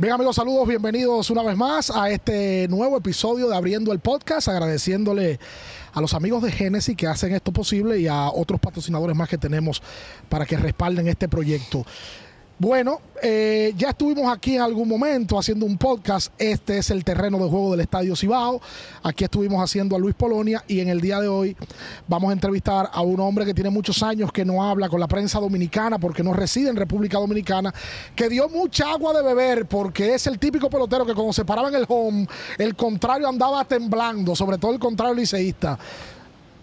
Bien amigos, saludos, bienvenidos una vez más a este nuevo episodio de Abriendo el Podcast, agradeciéndole a los amigos de Genesis que hacen esto posible y a otros patrocinadores más que tenemos para que respalden este proyecto. Bueno, eh, ya estuvimos aquí en algún momento haciendo un podcast. Este es el terreno de juego del Estadio Cibao. Aquí estuvimos haciendo a Luis Polonia y en el día de hoy vamos a entrevistar a un hombre que tiene muchos años que no habla con la prensa dominicana porque no reside en República Dominicana, que dio mucha agua de beber porque es el típico pelotero que cuando se paraba en el home, el contrario andaba temblando, sobre todo el contrario liceísta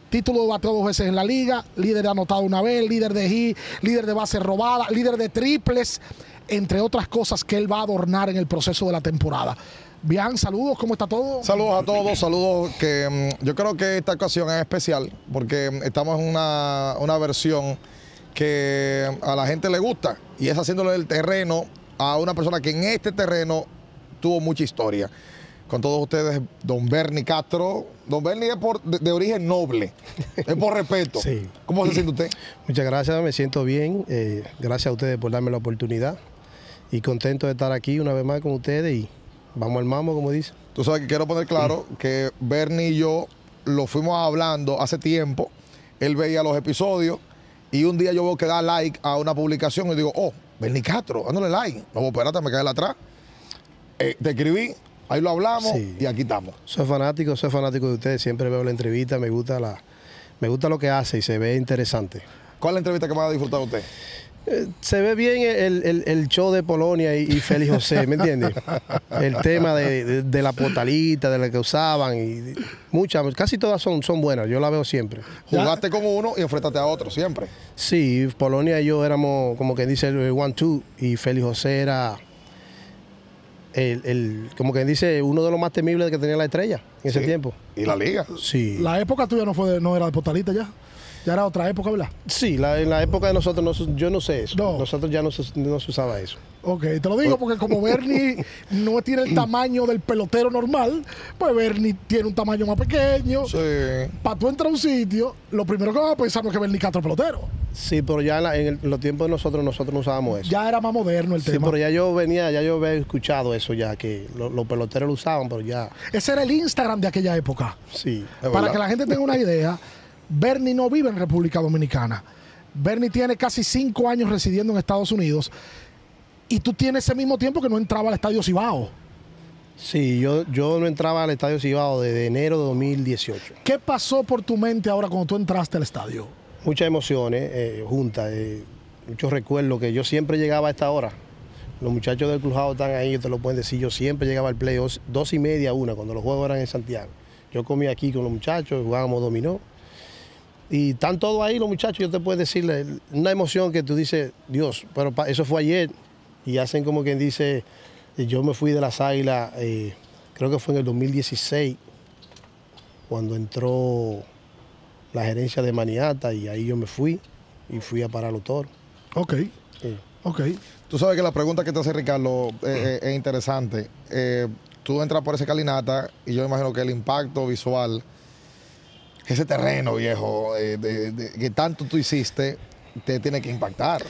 título de bateo dos veces en la liga, líder de anotado una vez, líder de hit, líder de base robada, líder de triples, entre otras cosas que él va a adornar en el proceso de la temporada. Bien, saludos, ¿cómo está todo? Saludos a todos, saludos que mm, yo creo que esta ocasión es especial porque mm, estamos en una, una versión que a la gente le gusta y es haciéndole el terreno a una persona que en este terreno tuvo mucha historia con todos ustedes, don Bernie Castro. Don Bernie es por, de, origen noble, es por respeto. Sí. ¿Cómo se siente usted? Muchas gracias, me siento bien. Eh, gracias a ustedes por darme la oportunidad y contento de estar aquí una vez más con ustedes y vamos al mamo, como dice. Tú sabes que quiero poner claro que Bernie y yo lo fuimos hablando hace tiempo. Él veía los episodios y un día yo veo que da like a una publicación y digo, oh, Bernie Castro, dándole like. No, espérate, me cae atrás. Eh, te escribí, Ahí lo hablamos y aquí estamos. Soy fanático, soy fanático de ustedes. Siempre veo la entrevista, me gusta la, me gusta lo que hace y se ve interesante. ¿Cuál es la entrevista que más ha disfrutado usted? Eh, se ve bien el, show de Polonia y, Félix José, ¿me entiendes? el tema de, la potalita, de la que usaban y muchas, casi todas son, son buenas, yo la veo siempre. Jugaste con uno y enfrentaste a otro siempre. Sí, Polonia y yo éramos como que dice el one-two y Félix José era el, como que dice, uno de los más temibles que tenía la estrella en ese tiempo. ¿Y la liga? Sí. La época tuya no fue no era de Potalita ya. Ya era otra época, ¿verdad? Sí, en la época de nosotros, yo no sé eso. Nosotros ya no se, no se usaba eso. Ok, te lo digo porque como Bernie no tiene el tamaño del pelotero normal, pues Bernie tiene un tamaño más pequeño. Sí. Para tú entrar a un sitio, lo primero que vamos a pensar es que Bernie Castro es pelotero. Sí, pero ya en, los tiempos de nosotros, nosotros no usábamos eso. Ya era más moderno el tema. Sí, pero ya yo venía, ya yo había escuchado eso ya, que los peloteros lo usaban, pero ya. Ese era el Instagram de aquella época. Sí. Para que la gente tenga una idea. Bernie no vive en República Dominicana. Bernie tiene casi cinco años residiendo en Estados Unidos y tú tienes ese mismo tiempo que no entraba al Estadio Cibao. Sí, yo, yo no entraba al Estadio Cibao desde enero de 2018. ¿Qué pasó por tu mente ahora cuando tú entraste al estadio? Muchas emociones eh, juntas, eh, muchos recuerdos que yo siempre llegaba a esta hora. Los muchachos del crujado están ahí, te lo pueden decir. Yo siempre llegaba al play, dos y media, una, cuando los juegos eran en Santiago. Yo comía aquí con los muchachos, jugábamos dominó. Y están todos ahí los muchachos, yo te puedo decirle, una emoción que tú dices, Dios, pero eso fue ayer. Y hacen como quien dice, yo me fui de las águilas, eh, creo que fue en el 2016, cuando entró la gerencia de Maniata y ahí yo me fui y fui a parar los toros. Ok, ok. Tú sabes que la pregunta que te hace Ricardo eh, eh, es interesante. tú entras por esa calinata y yo imagino que el impacto visual ese terreno viejo eh, que tanto tú hiciste te tiene que impactar.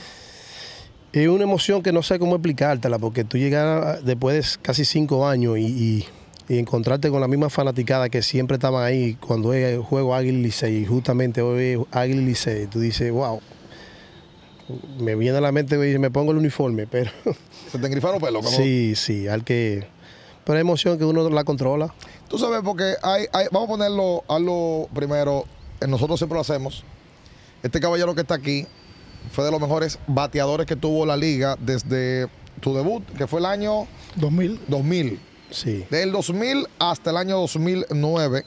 Es una emoción que no sé cómo explicártela, porque tú llegas después de casi cinco años y, encontrarte con la misma fanaticada que siempre estaban ahí cuando es juego Águila Licey, y justamente hoy Águila Licey, tú dices, wow, me viene a la mente y me pongo el uniforme, pero... ¿Se te engrifaron pelo? Sí, sí, al que... Pero hay emoción que uno la controla. Tú sabes, porque hay, vamos a ponerlo lo primero, eh, nosotros siempre lo hacemos. Este caballero que está aquí fue de los mejores bateadores que tuvo la liga desde tu debut, que fue el año 2000. 2000. Sí. Del 2000 hasta el año 2009,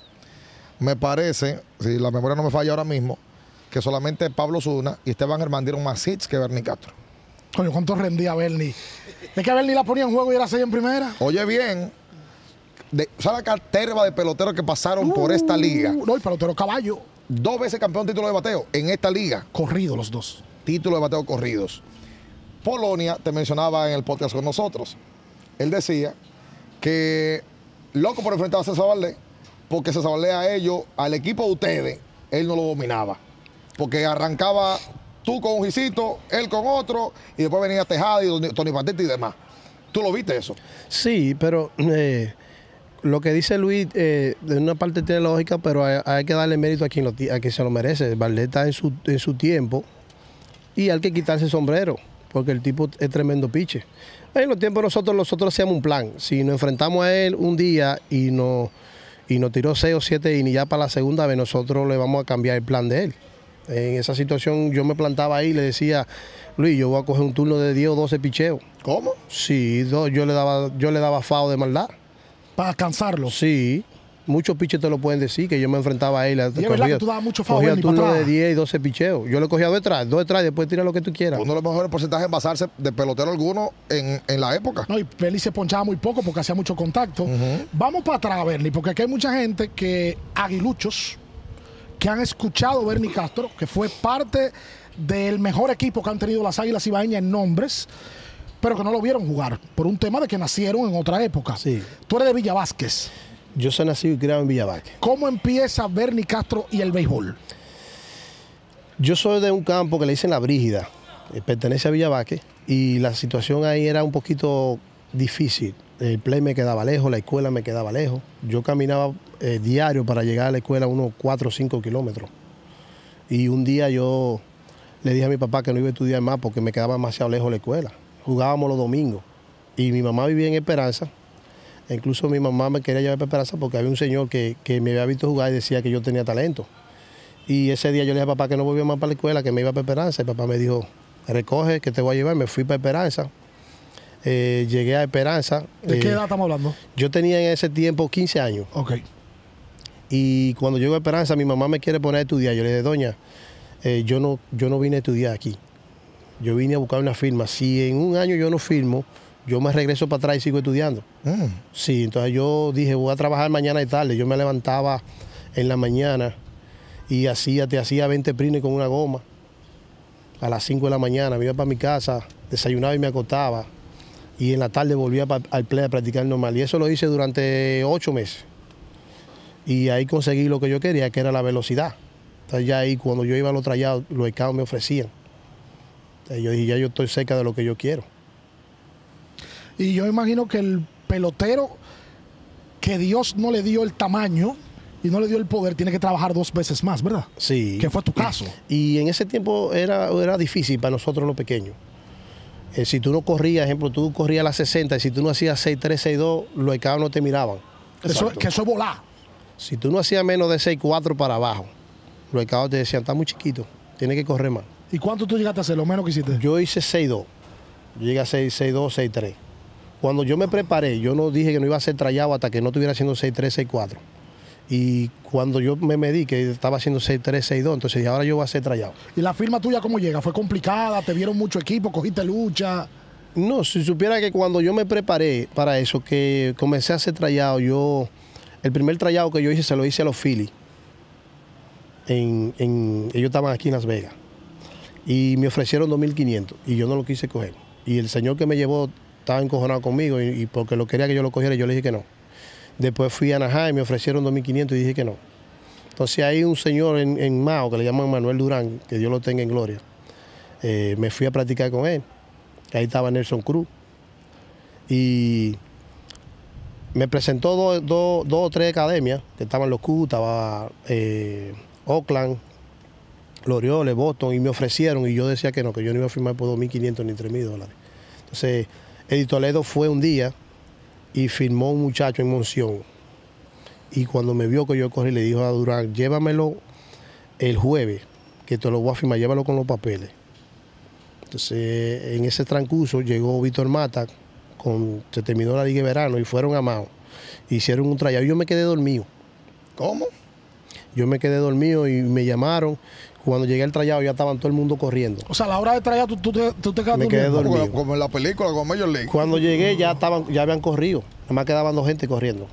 me parece, si la memoria no me falla ahora mismo, que solamente Pablo Zuna y Esteban Germán dieron más hits que Bernie Castro. Coño, ¿cuánto rendía Bernie? Es que Bernie la ponía en juego y era seis en primera. Oye bien, de, ¿sabes la cartera de peloteros que pasaron por esta uh, liga? No, el pelotero caballo. Dos veces campeón título de bateo en esta liga. Corrido los dos. Título de bateo corridos. Polonia te mencionaba en el podcast con nosotros. Él decía que loco por enfrentar a César Valdés, porque César Valdés a ellos, al equipo de ustedes, él no lo dominaba. Porque arrancaba tú con un gisito, él con otro, y después venía Tejada y Tony Patete y demás. ¿Tú lo viste eso? Sí, pero eh, lo que dice Luis, eh, de una parte tiene lógica, pero hay, hay que darle mérito a quien, lo, a quien se lo merece. Valdés está en su, en su tiempo y hay que quitarse el sombrero, porque el tipo es tremendo piche. En los tiempos nosotros, nosotros hacíamos un plan. Si nos enfrentamos a él un día y nos, y nos tiró 6 o 7 y ya para la segunda vez, nosotros le vamos a cambiar el plan de él. En esa situación yo me plantaba ahí y le decía, Luis, yo voy a coger un turno de 10 o 12 picheos. ¿Cómo? Sí, yo le daba, yo le daba fao de maldad. Para cansarlo. Sí, muchos piches te lo pueden decir, que yo me enfrentaba a él. Y es verdad que tú dabas mucho fao, Cogía turno de atrás. 10 y 12 picheos. Yo le cogía dos detrás, dos detrás y después tira lo que tú quieras. Uno de los mejores porcentajes en basarse de pelotero alguno en, en la época. No, y Bernie se ponchaba muy poco porque hacía mucho contacto. Vamos para atrás, Bernie, porque aquí hay mucha gente que, aguiluchos, que han escuchado a Bernie Castro, que fue parte del mejor equipo que han tenido las Águilas Ibaeñas en nombres, pero que no lo vieron jugar por un tema de que nacieron en otra época. Sí. Tú eres de Villa Vázquez. Yo soy nacido y criado en Villavaque. ¿Cómo empieza Bernie Castro y el béisbol? Yo soy de un campo que le dicen La Brígida, eh, pertenece a Villavaque, y la situación ahí era un poquito difícil. El play me quedaba lejos, la escuela me quedaba lejos. Yo caminaba eh, diario para llegar a la escuela unos 4 o 5 kilómetros. Y un día yo le dije a mi papá que no iba a estudiar más porque me quedaba demasiado lejos la escuela. Jugábamos los domingos. Y mi mamá vivía en Esperanza. Incluso mi mamá me quería llevar para Esperanza porque había un señor que, que me había visto jugar y decía que yo tenía talento. Y ese día yo le dije a papá que no volvía más para la escuela, que me iba para Esperanza. Y papá me dijo, recoge, que te voy a llevar. Me fui para Esperanza. Eh, llegué a Esperanza. ¿De qué Eh, edad estamos hablando? Yo tenía en ese tiempo 15 años. Ok. Y cuando llego a Esperanza, mi mamá me quiere poner a estudiar. Yo le dije, doña, eh, yo, no, yo no vine a estudiar aquí. Yo vine a buscar una firma. Si en un año yo no firmo, yo me regreso para atrás y sigo estudiando. Mm. Sí, entonces yo dije, voy a trabajar mañana y tarde. Yo me levantaba en la mañana y hacía, te hacía 20 prines con una goma. A las 5 de la mañana me iba para mi casa, desayunaba y me acostaba. Y en la tarde volvía pa- al play a practicar normal. Y eso lo hice durante ocho meses. Y ahí conseguí lo que yo quería, que era la velocidad. Entonces ya ahí cuando yo iba a los trayados, los scouts me ofrecían. Entonces yo dije, ya yo estoy cerca de lo que yo quiero. Y yo imagino que el pelotero que Dios no le dio el tamaño y no le dio el poder tiene que trabajar dos veces más, ¿verdad? Sí. Que fue tu caso. Y en ese tiempo era, era difícil para nosotros los pequeños. Eh, si tú no corrías, ejemplo, tú corrías a las 60 y si tú no hacías 6'3, 6'2, los escados no te miraban. Eso, que eso es volar. Si tú no hacías menos de 6'4 para abajo, los escados te decían, está muy chiquito, tienes que correr más. ¿Y cuánto tú llegaste a hacer? Lo menos que hiciste. Yo hice 6'2, yo llegué a 6, 6'2, 6'3. Cuando yo me preparé, yo no dije que no iba a ser trayado hasta que no estuviera haciendo 6'3, 6'4. Y cuando yo me medí que estaba haciendo 6'3, 6'2, entonces dije, ahora yo voy a ser trayado. ¿Y la firma tuya cómo llega? ¿Fue complicada? ¿Te dieron mucho equipo? ¿Cogiste lucha? No, si supiera que cuando yo me preparé para eso, que comencé a hacer trayado, yo, el primer trayado que yo hice se lo hice a los Phillies. En, en- ellos estaban aquí en Las Vegas. Y me ofrecieron 2.500 y yo no lo quise coger. Y el señor que me llevó estaba encojonado conmigo y, porque lo quería que yo lo cogiera, yo le dije que no. Después fui a Anaheim y me ofrecieron 2.500 y dije que no. Entonces hay un señor en, en Mao que le llaman Manuel Durán, que Dios lo tenga en gloria. Eh, me fui a practicar con él. Ahí estaba Nelson Cruz. Y me presentó dos, o tres academias, que estaban los Q, estaba eh, Oakland, Orioles, Boston, y me ofrecieron, y yo decía que no, que yo no iba a firmar por 2.500 ni 3.000 dólares. Entonces, Eddie Toledo fue un día y firmó un muchacho en Monción. Y cuando me vio que yo corrí, le dijo a Durán, llévamelo el jueves, que te lo voy a firmar, llévalo con los papeles. Entonces, en ese transcurso llegó Víctor Mata, con, se terminó la liga de verano y fueron a Mao. Hicieron un trayado. Yo me quedé dormido. ¿Cómo? Yo me quedé dormido y me llamaron. Cuando llegué al trayado ya estaban todo el mundo corriendo. O sea, a la hora de traer, tú, tú te, tú te quedaste Me quedé durmiendo. dormido. Como, en la película, como Major League. Cuando llegué ya estaban, ya habían corrido. Nada más quedaban dos gente corriendo.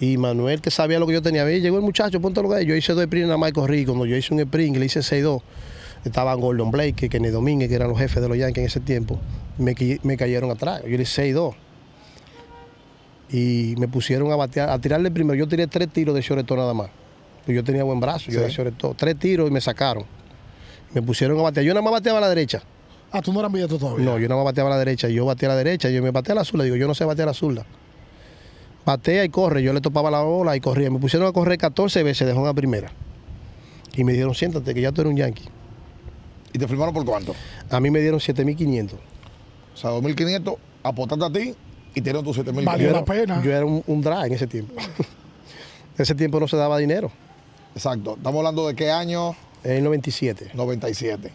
Y Manuel, que sabía lo que yo tenía, "Ve, llegó el muchacho, ponte a lugar. Yo hice dos sprints nada más y corrí. Cuando yo hice un sprint, le hice 6-2. Estaban Gordon Blake, Kenny Domínguez, que eran los jefes de los Yankees en ese tiempo. Me, me cayeron atrás. Yo le hice 6-2. Y me pusieron a batear, a tirarle primero. Yo tiré tres tiros de shortstop nada más. Pues yo tenía buen brazo, yo era shortstop. Tres tiros y me sacaron. Me pusieron a batear. Yo nada más bateaba a la derecha. Ah, tú no eras ambidiestro todavía. No, yo no me bateaba a la derecha, yo bateé a la derecha, yo me bateé a la zurda, digo, yo no sé batear a la zurda. Batea y corre, yo le topaba la bola y corría. Me pusieron a correr 14 veces de a primera. Y me dijeron, siéntate, que ya tú eres un yankee. ¿Y te firmaron por cuánto? A mí me dieron 7500. O sea, 2.500, apostaste a ti y te dieron tus 7.500. Valió la pena. yo era un, un drag en ese tiempo. en ese tiempo no se daba dinero. Exacto. Estamos hablando de qué año? En el 97. 97.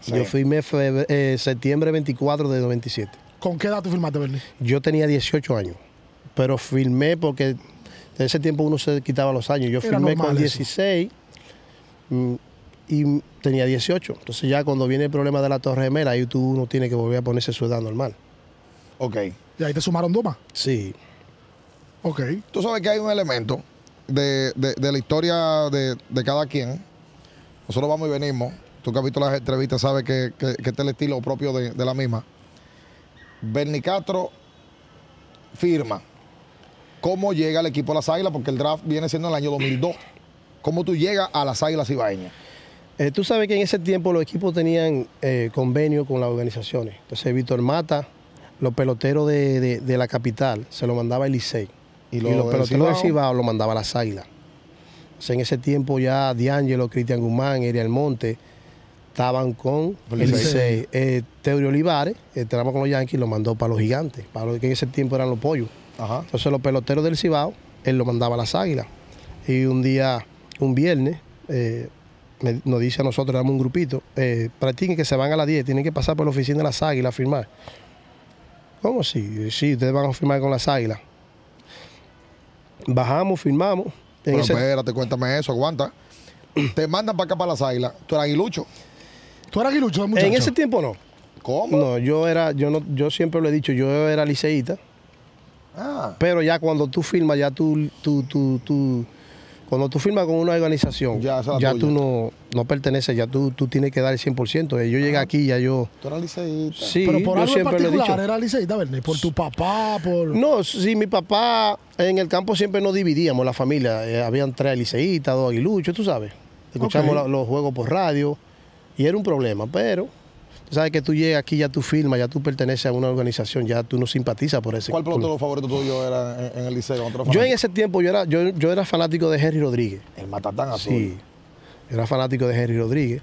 Sí. Yo firmé febre- eh, septiembre 24 de 97. ¿Con qué edad tú firmaste, Bernie? Yo tenía 18 años, pero firmé porque de ese tiempo uno se quitaba los años. Yo Era firmé con eso. 16 mm, y tenía 18. Entonces ya cuando viene el problema de la Torre Gemela, ahí tú uno tiene que volver a ponerse su edad normal. Ok. Y ahí te sumaron dos más. Sí. Ok. Tú sabes que hay un elemento de, de- la historia de, de cada quien. Nosotros vamos y venimos. Tú que has visto las entrevistas sabes que, que- este es el estilo propio de, de la misma. Bernie Castro firma. ¿Cómo llega el equipo a las Águilas? Porque el draft viene siendo en el año 2002. ¿Cómo tú llegas a las Águilas Ibaeñas? Eh, tú sabes que en ese tiempo los equipos tenían eh, convenio con las organizaciones. Entonces Víctor Mata, los peloteros de, de- de la capital, se lo mandaba el Licey. Y Y, lo los peloteros del Cibao. Lo mandaba a las Águilas. O sea, en ese tiempo ya D'Angelo, Cristian Guzmán, Eri Almonte estaban con El el Licey. Licey. Eh, Teorio Olivares, que estábamos con los Yankees, lo mandó para los gigantes, para los que en ese tiempo eran los pollos. Ajá. Entonces los peloteros del Cibao, él lo mandaba a las águilas. Y un día, un viernes, eh, me- nos dice a nosotros, éramos un grupito, eh, practiquen que se van a las 10, tienen que pasar por la oficina de las águilas a firmar. ¿Cómo así? Sí, ustedes van a firmar con las águilas. Bajamos, firmamos. Pero ese- espérate, cuéntame eso, aguanta. Te mandan para acá para las Águilas. Tú eras aguilucho. ¿Tú eras aguilucho muchacho? en ese tiempo no. ¿Cómo? No, yo era, yo no, yo siempre lo he dicho, yo era liceísta. Ah, Pero ya cuando tú firmas, ya tú, tú, tú, tú- cuando tú firmas con una organización, Ya, tú no, no perteneces, ya tú, tú tienes que dar el 100%. Eh, Yo llegué aquí, ya yo... tú eras liceísta. Sí, Pero por yo algo siempre lo he particular dicho. era liceísta, Bernie. Por tu papá, por... No, sí, mi papá, en el campo siempre nos dividíamos, la familia. Eh, habían tres liceístas, dos aguiluchos, tú sabes. Escuchamos la- los juegos por radio y era un problema, pero... Tú sabes que tú llegas aquí, ya tú firmas, ya tú perteneces a una organización, ya tú no simpatizas por ese. ¿Cuál pelotero favorito tuyo era en, en el liceo? ¿Otro Yo en ese tiempo yo era, yo, yo era fanático de Henry Rodríguez. El Matatán azul. Sí, yo era fanático de Henry Rodríguez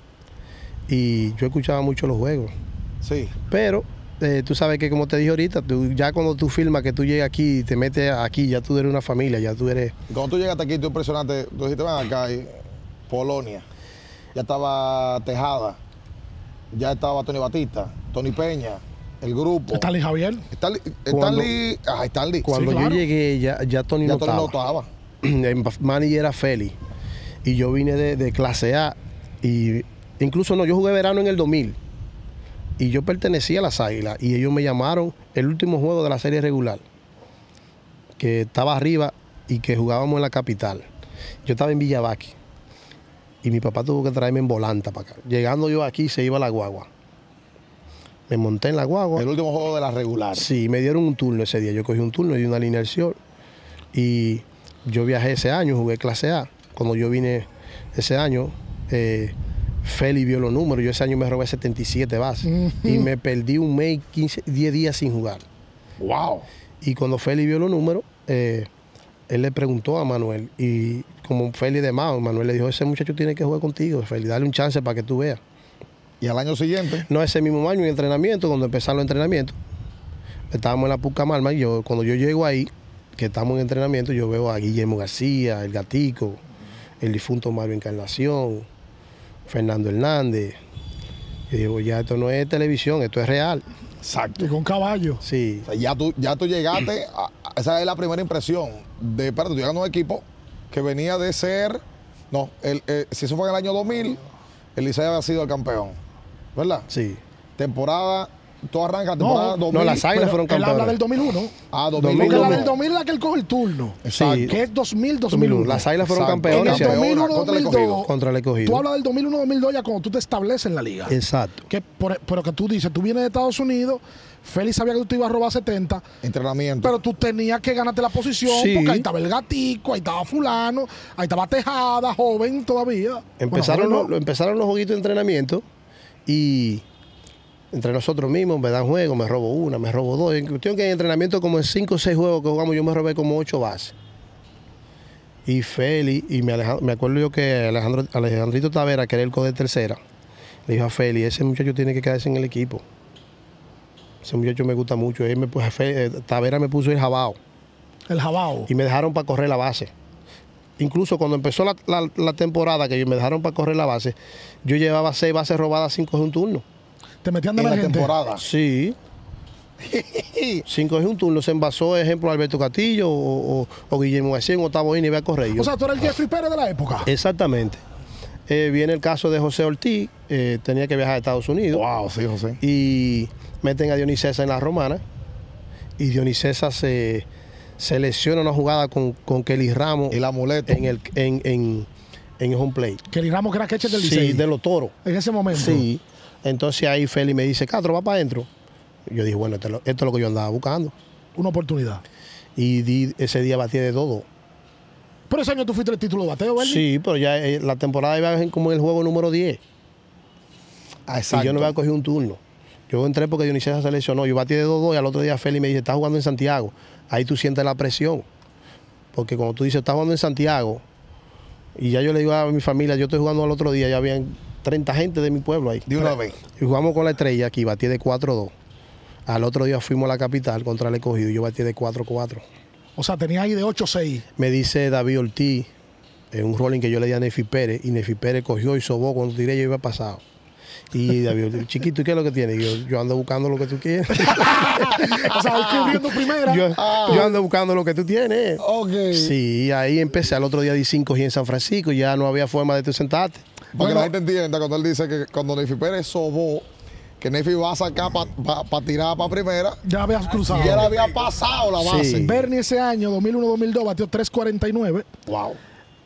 y yo escuchaba mucho los juegos. Sí. Pero eh, tú sabes que, como te dije ahorita, tú, ya cuando tú filmas que tú llegas aquí y te metes aquí, ya tú eres una familia, ya tú eres. Y cuando tú llegaste aquí, tú impresionaste, tú dijiste, ven acá, y Polonia. Ya estaba Tejada. Ya estaba Tony Batista, Tony Peña, el grupo. Stanley Javier. Stanley. Cuando- Stanley. Ah, Stanley. Cuando claro. yo llegué, ya, ya Tony ya no Tony estaba. no estaba. el manager era Félix. Y yo vine de, de clase A. Y incluso no, yo jugué verano en el 2000. Y yo pertenecía a las Águilas. Y ellos me llamaron el último juego de la serie regular. Que estaba arriba y que jugábamos en la capital. Yo estaba en Villavaque. Y mi papá tuvo que traerme en volanta para acá. Llegando yo aquí, se iba la guagua. Me monté en la guagua. El último juego de la regular. Sí, me dieron un turno ese día. Yo cogí un turno y di una línea del. Y yo viajé ese año, jugué clase A. Cuando yo vine ese año, eh, Feli vio los números. Yo ese año me robé 77 bases. Y me perdí un mes, 15, 10 días sin jugar. ¡Wow! Y cuando Feli vio los números, eh, él le preguntó a Manuel. Y como Feli de Mao, Manuel le dijo, ese muchacho tiene que jugar contigo, Feli, dale un chance para que tú veas. Y al año siguiente, No ese mismo año en entrenamiento, cuando empezaron los entrenamientos, estábamos en la Pucamalma y yo, cuando yo llego ahí, que estamos en entrenamiento, yo veo a Guillermo García, el Gatico, el difunto Mario Encarnación, Fernando Hernández. Yo digo, ya esto no es televisión, esto es real. Exacto. Y con caballo. Sí, O sea, ya tú, ya tú llegaste, a- a- esa es la primera impresión de, espérate, tú llegando a un equipo que venía de ser, no, el, si eso fue en el año 2000, el Licey había sido el campeón, ¿verdad? sí. Temporada, tú arrancas la temporada No, 2000. no, las Águilas fueron él habla campeones. del 2001. Ah, 2000, Porque la 2001. del 2000 es la que él coge el turno. Exacto. Sí. Que es 2000-2001. Las Águilas fueron Exacto. En campeones. el Campeona, sí. 2001 contra el 2002 escogido. Contra el escogido. Tú hablas del 2001-2002 ya cuando tú te estableces en la liga. Exacto. Que por- pero que tú dices, tú vienes de Estados Unidos, Félix sabía que tú te ibas a robar 70, Entrenamiento. pero tú tenías que ganarte la posición Sí. porque ahí estaba el gatico, ahí estaba fulano, ahí estaba Tejada, joven todavía. Empezaron, Bueno, lo- empezaron los jueguitos de entrenamiento y entre nosotros mismos, me dan juegos, me robo una, me robo dos. En cuestión que en entrenamiento como en cinco o seis juegos que jugamos, yo me robé como ocho bases. Y Feli, y me, me acuerdo yo que Alejandro, Alejandrito Tavera, que era el coder tercera, le dijo a Feli, ese muchacho tiene que quedarse en el equipo. Ese muchacho me gusta mucho. Él me, Fe- eh, Tavera me puso el jabao El jabao. y me dejaron para correr la base. Incluso cuando empezó la, la- la temporada que me dejaron para correr la base, yo llevaba seis bases robadas sin coger un turno. Te metían de En la temporada. Sí. sin coger un turno se envasó, ejemplo, Alberto Castillo o, o- o Guillermo García en octavo y iba a correr. Yo- O sea, tú eres el Jeffrey Pérez de la época. Exactamente. Eh, viene el caso de José Ortiz, eh, tenía que viajar a Estados Unidos Wow, sí, José. y meten a Dionisesa en la romana y Dionisesa se, se lesiona una jugada con, con Kelly Ramos el amuleto. en el en, en, en el home plate. Kelly Ramos, que era catcher del Sí, Licey. de los toros. En ese momento. Sí. Entonces ahí Feli me dice, Castro, va para adentro. Yo dije, bueno, esto es, lo, esto es lo que yo andaba buscando. Una oportunidad. Y di- ese día batí de todo. Pero ese año tú fuiste el título de bateo, ¿verdad? Sí, pero ya eh, la temporada iba como en el juego número 10. Ah, Y yo no había cogido un turno. Yo entré porque Dionisesa se lesionó. Yo batí de 2-2 y al otro día Feli me dice, estás jugando en Santiago. Ahí tú sientes la presión. Porque cuando tú dices, estás jugando en Santiago, y ya yo le digo a mi familia, yo estoy jugando al otro día, ya habían 30 gente de mi pueblo ahí. De una vez. Y jugamos con la estrella aquí, batí de 4-2. Al otro día fuimos a la capital contra el escogido y yo batí de 4-4. O sea, tenías ahí de 8-6. Me dice David Ortiz, en un rolling que yo le di a Nefi Pérez, y Nefi Pérez cogió y sobó cuando tiré yo iba pasado. Y David Ortiz, chiquito, ¿y qué es lo que tiene? Yo, yo ando buscando lo que tú quieres. o sea, cubriendo primera. yo, yo ando buscando lo que tú tienes. Ok. Sí, ahí empecé. Al otro día di 5 y en San Francisco ya no había forma de tú sentarte. Para Bueno. que la gente entienda, cuando él dice que cuando Nefi Pérez sobó, que Nefi va a sacar para tirar para primera, Ya habías cruzado. y él había pasado la base. Sí. Bernie ese año, 2001-2002, batió 3.49 Wow.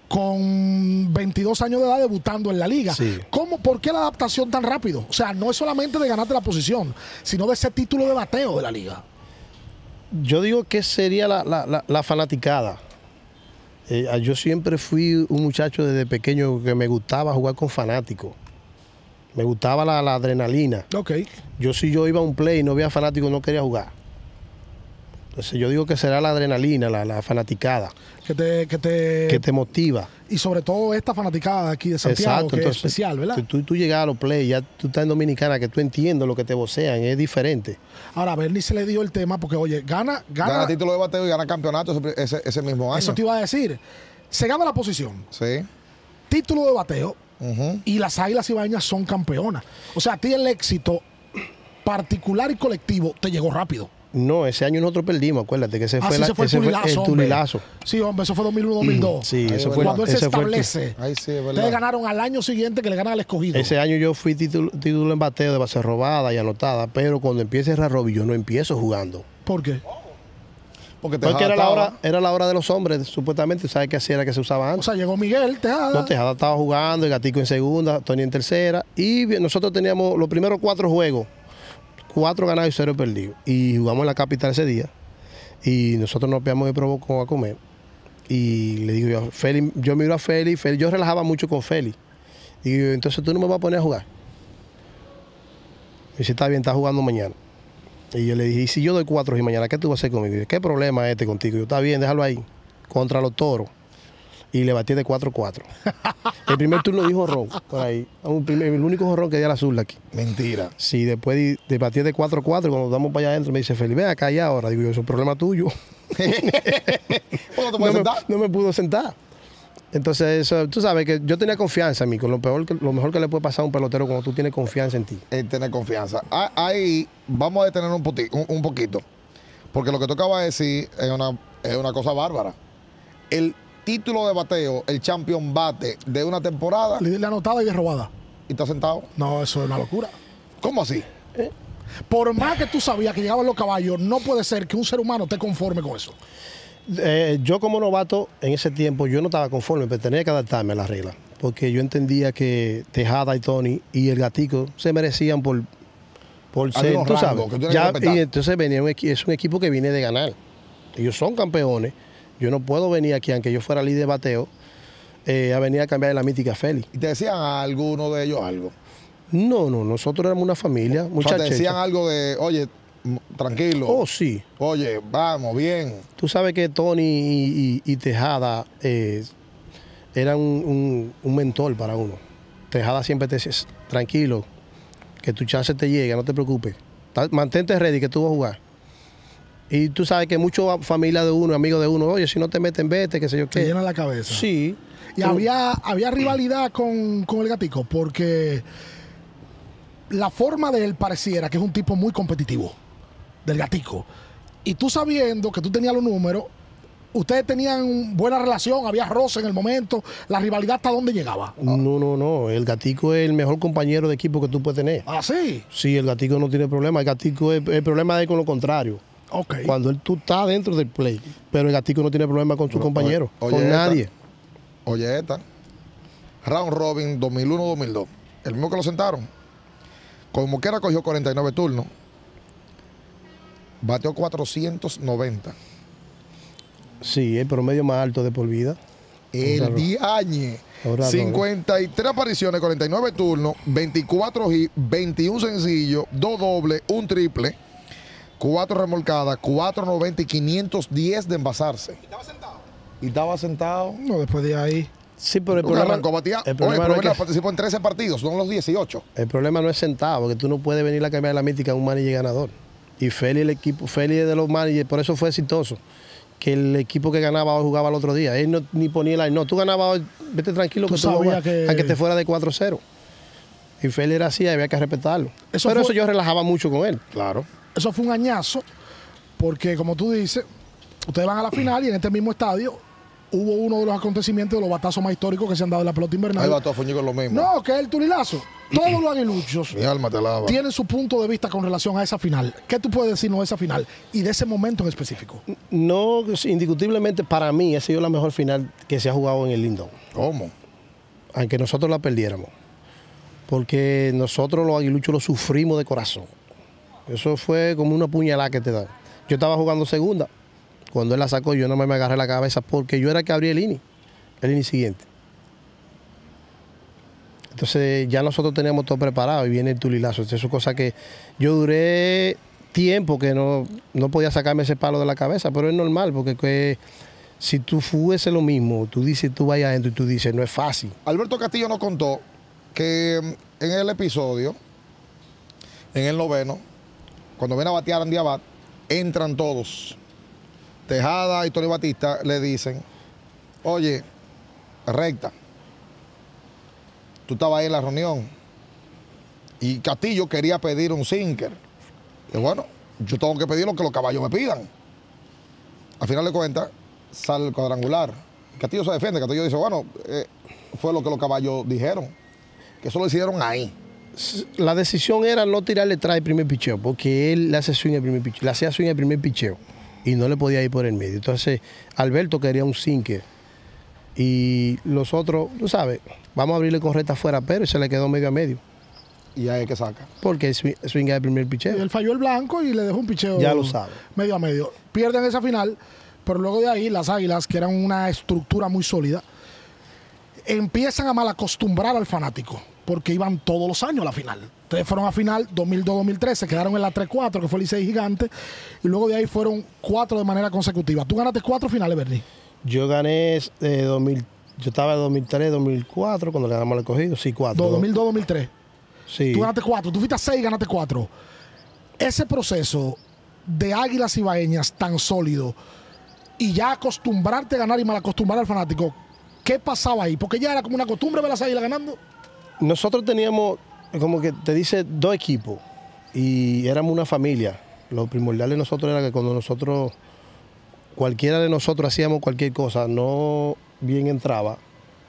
con 22 años de edad debutando en la liga. Sí. ¿Cómo, ¿Por qué la adaptación tan rápido? O sea, no es solamente de ganarte la posición, sino de ese título de bateo de la liga. Yo digo que sería la, la- la- la fanaticada. Eh, yo siempre fui un muchacho desde pequeño que me gustaba jugar con fanáticos. Me gustaba la, la adrenalina. Ok. Yo si yo iba a un play y no había fanáticos no quería jugar. Entonces yo digo que será la adrenalina, la, la fanaticada, Que te, que te, que te motiva. Y sobre todo esta fanaticada de aquí de Santiago, que es especial, ¿verdad? Tú, tú, tú llegas a los play, ya tú estás en Dominicana, que tú entiendes lo que te vocean, es diferente. Ahora, a Bernie se le dio el tema porque, oye, gana, gana, Gana título de bateo y gana campeonato ese, ese- mismo año. eso te iba a decir. Se gana la posición, Sí. título de bateo, Ujú. y las Águilas Ibañas son campeonas. O sea, a ti el éxito particular y colectivo te llegó rápido. No, ese año nosotros perdimos, acuérdate que ese Así fue, la- se fue el ese fue tulilazo. hombre. Sí, hombre, eso fue 2001-2002. Sí, Ahí eso es fue, Cuando él se establece. Ahí sí, es verdad. Ustedes ganaron al año siguiente que le ganan al escogido. Ese año yo fui título, título en bateo de base robada y anotada, pero cuando empiece el Robbie yo no empiezo jugando. ¿Por qué? Porque, te Porque era la, hora, era la hora de los hombres, supuestamente, ¿sabes qué así era que se usaba O antes? sea, llegó Miguel Tejada. No, Tejada estaba jugando, el Gatico en segunda, Tony en tercera, y nosotros teníamos los primeros cuatro juegos, cuatro ganados y cero perdidos, y jugamos en la capital ese día, y nosotros nos pegamos de provoco a comer, y le digo yo, Feli, yo miro a Feli, yo relajaba mucho con Feli, y yo, entonces tú no me vas a poner a jugar. Y si está bien, está jugando mañana. Y yo le dije, ¿y si yo doy cuatro y mañana qué tú vas a hacer conmigo? Y yo, ¿Qué problema es este contigo? Y yo, está bien, déjalo ahí. Contra los toros. Y le batí de 4-4. el primer turno dijo ron, por ahí. Un primer- el único jorrón que di a la azul aquí. Mentira. Sí, después di- de batí de 4-4 y cuando damos para allá adentro me dice, Felipe, acá ya ahora. Digo yo, eso es un problema tuyo. ¿Cómo te No me, sentar? no me pudo sentar. Entonces, eso, tú sabes que yo tenía confianza en mí, con lo, peor que, lo mejor que le puede pasar a un pelotero cuando tú tienes confianza en ti. Eh, tener confianza. Ah, Ahí vamos a detener un, poti- un, un poquito. Porque lo que tú acabas de decir es una, es una cosa bárbara. El título de bateo, el champion bate de una temporada Le la anotada y de robada. y está sentado. No, eso es una locura. ¿Cómo así? Por más que tú sabías que llegaban los caballos, no puede ser que un ser humano esté conforme con eso. Eh, yo como novato en ese tiempo yo no estaba conforme, pero tenía que adaptarme a las reglas. Porque yo entendía que Tejada y Tony y el gatico se merecían por, por ser, tú rangos sabes. que tú tienes Ya- y entonces venía un es un equipo que viene de ganar. Ellos son campeones. Yo no puedo venir aquí, aunque yo fuera líder de bateo, eh, a venir a cambiar la mítica Félix. Y te decían a alguno de ellos algo. No, no, nosotros éramos una familia, O sea, muchachos. te decían algo de, oye, tranquilo. Oh, sí. Oye, vamos, bien. Tú sabes que Tony y, y- y Tejada eh, eran un, un- un mentor para uno. Tejada siempre te dice, tranquilo, que tu chance te llega, no te preocupes. Mantente ready que tú vas a jugar. Y tú sabes que muchos familia de uno, amigos de uno, oye, si no te meten, vete, qué sé yo Te qué. llena la cabeza. Sí. Y había, había rivalidad con, con el gatico, porque la forma de él pareciera que es un tipo muy competitivo, del gatico. Y tú sabiendo que tú tenías los números, ustedes tenían buena relación, había roce en el momento, la rivalidad hasta dónde llegaba. No, no, no. El gatico es el mejor compañero de equipo que tú puedes tener. Ah, sí. Sí, el gatico no tiene problema. El gatico es el problema él con lo contrario. Ok. Cuando él, tú estás dentro del play. Pero el gatico no tiene problema con su Oye, compañero. oye, con nadie. Oye, esta. Round Robin 2001-2002. El mismo que lo sentaron. Como quiera cogió 49 turnos. Bateó 490. Sí, el promedio más alto de por vida. El. Diañe. Ahora no, ¿eh? 53 apariciones, 49 turnos, 24 hits, 21 sencillos, 2 dobles, un triple, 4 remolcadas, 490 y 510 de envasarse. ¿Y estaba sentado? Y estaba sentado. No, después de ahí. Sí, pero el problema, arrancó, batía. el Oye, problema, no es que- participó en 13 partidos, son los 18. el problema no es sentado, porque tú no puedes venir a cambiar la mítica a un manager ganador. Y Feli, el equipo, Feli es de los managers, por eso fue exitoso. Que el equipo que ganaba hoy jugaba el otro día. Él no, ni ponía la. No, tú ganabas hoy, vete tranquilo Tú que tú vas a sabías jugar, que- aunque te fuera de 4-0. Y Feli era así, había que respetarlo. Eso pero fue- eso yo relajaba mucho con él. Claro. Eso fue un añazo, porque como tú dices, ustedes van a la final y en este mismo estadio hubo uno de los acontecimientos de los batazos más históricos que se han dado en la pelota invernal. Ahí va todo con lo mismo. No, que es el turilazo. Todos los aguiluchos Mi alma te lava. tienen su punto de vista con relación a esa final. ¿Qué tú puedes decirnos de esa final y de ese momento en específico? No, indiscutiblemente para mí ha sido la mejor final que se ha jugado en el Lindon. ¿Cómo? aunque nosotros la perdiéramos. Porque nosotros los aguiluchos lo sufrimos de corazón. Eso fue como una puñalada que te dan. Yo estaba jugando segunda. Cuando él la sacó, yo no me agarré la cabeza porque yo era el que abría el INI, el INI siguiente. Entonces ya nosotros teníamos todo preparado y viene el tulilazo. Eso es cosa que yo duré tiempo que no, no podía sacarme ese palo de la cabeza, pero es normal porque que, si tú fuese lo mismo, tú dices, tú vayas adentro y tú dices, no es fácil. Alberto Castillo nos contó que en el episodio, en el noveno, cuando viene a batear Andy Abad, entran todos. Tejada y Tony Batista le dicen, oye, recta, tú estabas ahí en la reunión y Castillo quería pedir un sinker. Y bueno, yo tengo que pedir lo que los caballos me pidan. Al final de cuentas, sale el cuadrangular. Castillo se defiende, Castillo dice, bueno, eh, fue lo que los caballos dijeron, que eso lo hicieron ahí. La decisión era no tirarle atrás el primer picheo, porque él le hace swing el primer picheo, le hacía swing el primer picheo y no le podía ir por el medio. Entonces, Alberto quería un sinker y los otros, tú sabes, vamos a abrirle con recta afuera, pero se le quedó medio a medio, Y ahí es que saca. porque el swing, swing el primer picheo. Él falló el blanco y le dejó un picheo Ya lo sabe. medio a medio. Pierden esa final, pero luego de ahí las águilas, que eran una estructura muy sólida, empiezan a malacostumbrar al fanático, porque iban todos los años a la final. Ustedes fueron a final 2002-2013, quedaron en la 3-4, que fue el Licey Gigante, y luego de ahí fueron cuatro de manera consecutiva. Tú ganaste cuatro finales, Bernie. Yo gané eh, 2000, yo estaba en 2003, 2004, cuando le ganamos al cogido, sí, cuatro. 2002-2003. Sí. Tú ganaste cuatro, tú fuiste a seis y ganaste cuatro. Ese proceso de águilas ibaeñas tan sólido y ya acostumbrarte a ganar y mal acostumbrar al fanático, ¿qué pasaba ahí? Porque ya era como una costumbre ver las águilas ganando. Nosotros teníamos, como que te dice, dos equipos y éramos una familia. Lo primordial de nosotros era que cuando nosotros, cualquiera de nosotros hacíamos cualquier cosa, no bien entraba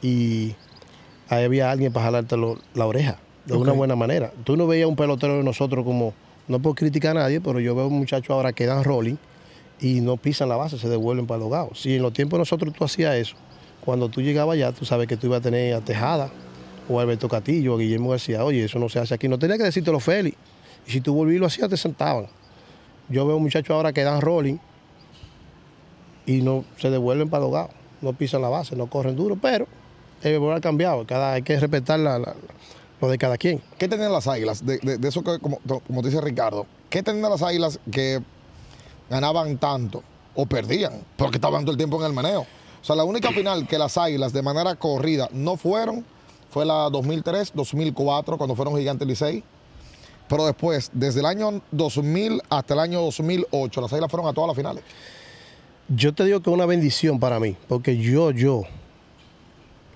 y ahí había alguien para jalarte lo- la oreja de una buena manera. Tú no veías un pelotero de nosotros como, no por criticar a nadie, pero yo veo muchachos ahora que dan rolling y no pisan la base, se devuelven para los gaos. Si en los tiempos de nosotros tú hacías eso, cuando tú llegabas allá, tú sabes que tú ibas a tener a Tejada o Alberto Castillo o a Guillermo García, oye, eso no se hace aquí. No tenía que decirte los Félix. Y si tú volvías y lo hacías, te sentaban. Yo veo muchachos ahora que dan rolling y no se devuelven para gaos. No pisan la base, no corren duro, pero el béisbol ha cambiado. Cada, hay que respetar la, lo de cada quien. ¿Qué tenían las águilas? De eso que, como, como dice Ricardo, ¿qué tenían las águilas que ganaban tanto o perdían? Porque estaban todo el tiempo en el meneo. O sea, la única final que las águilas de manera corrida no fueron fue la 2003, 2004, cuando fueron Gigantes Licey. Pero después, desde el año 2000 hasta el año 2008, las águilas fueron a todas las finales. Yo te digo que es una bendición para mí, porque yo, yo,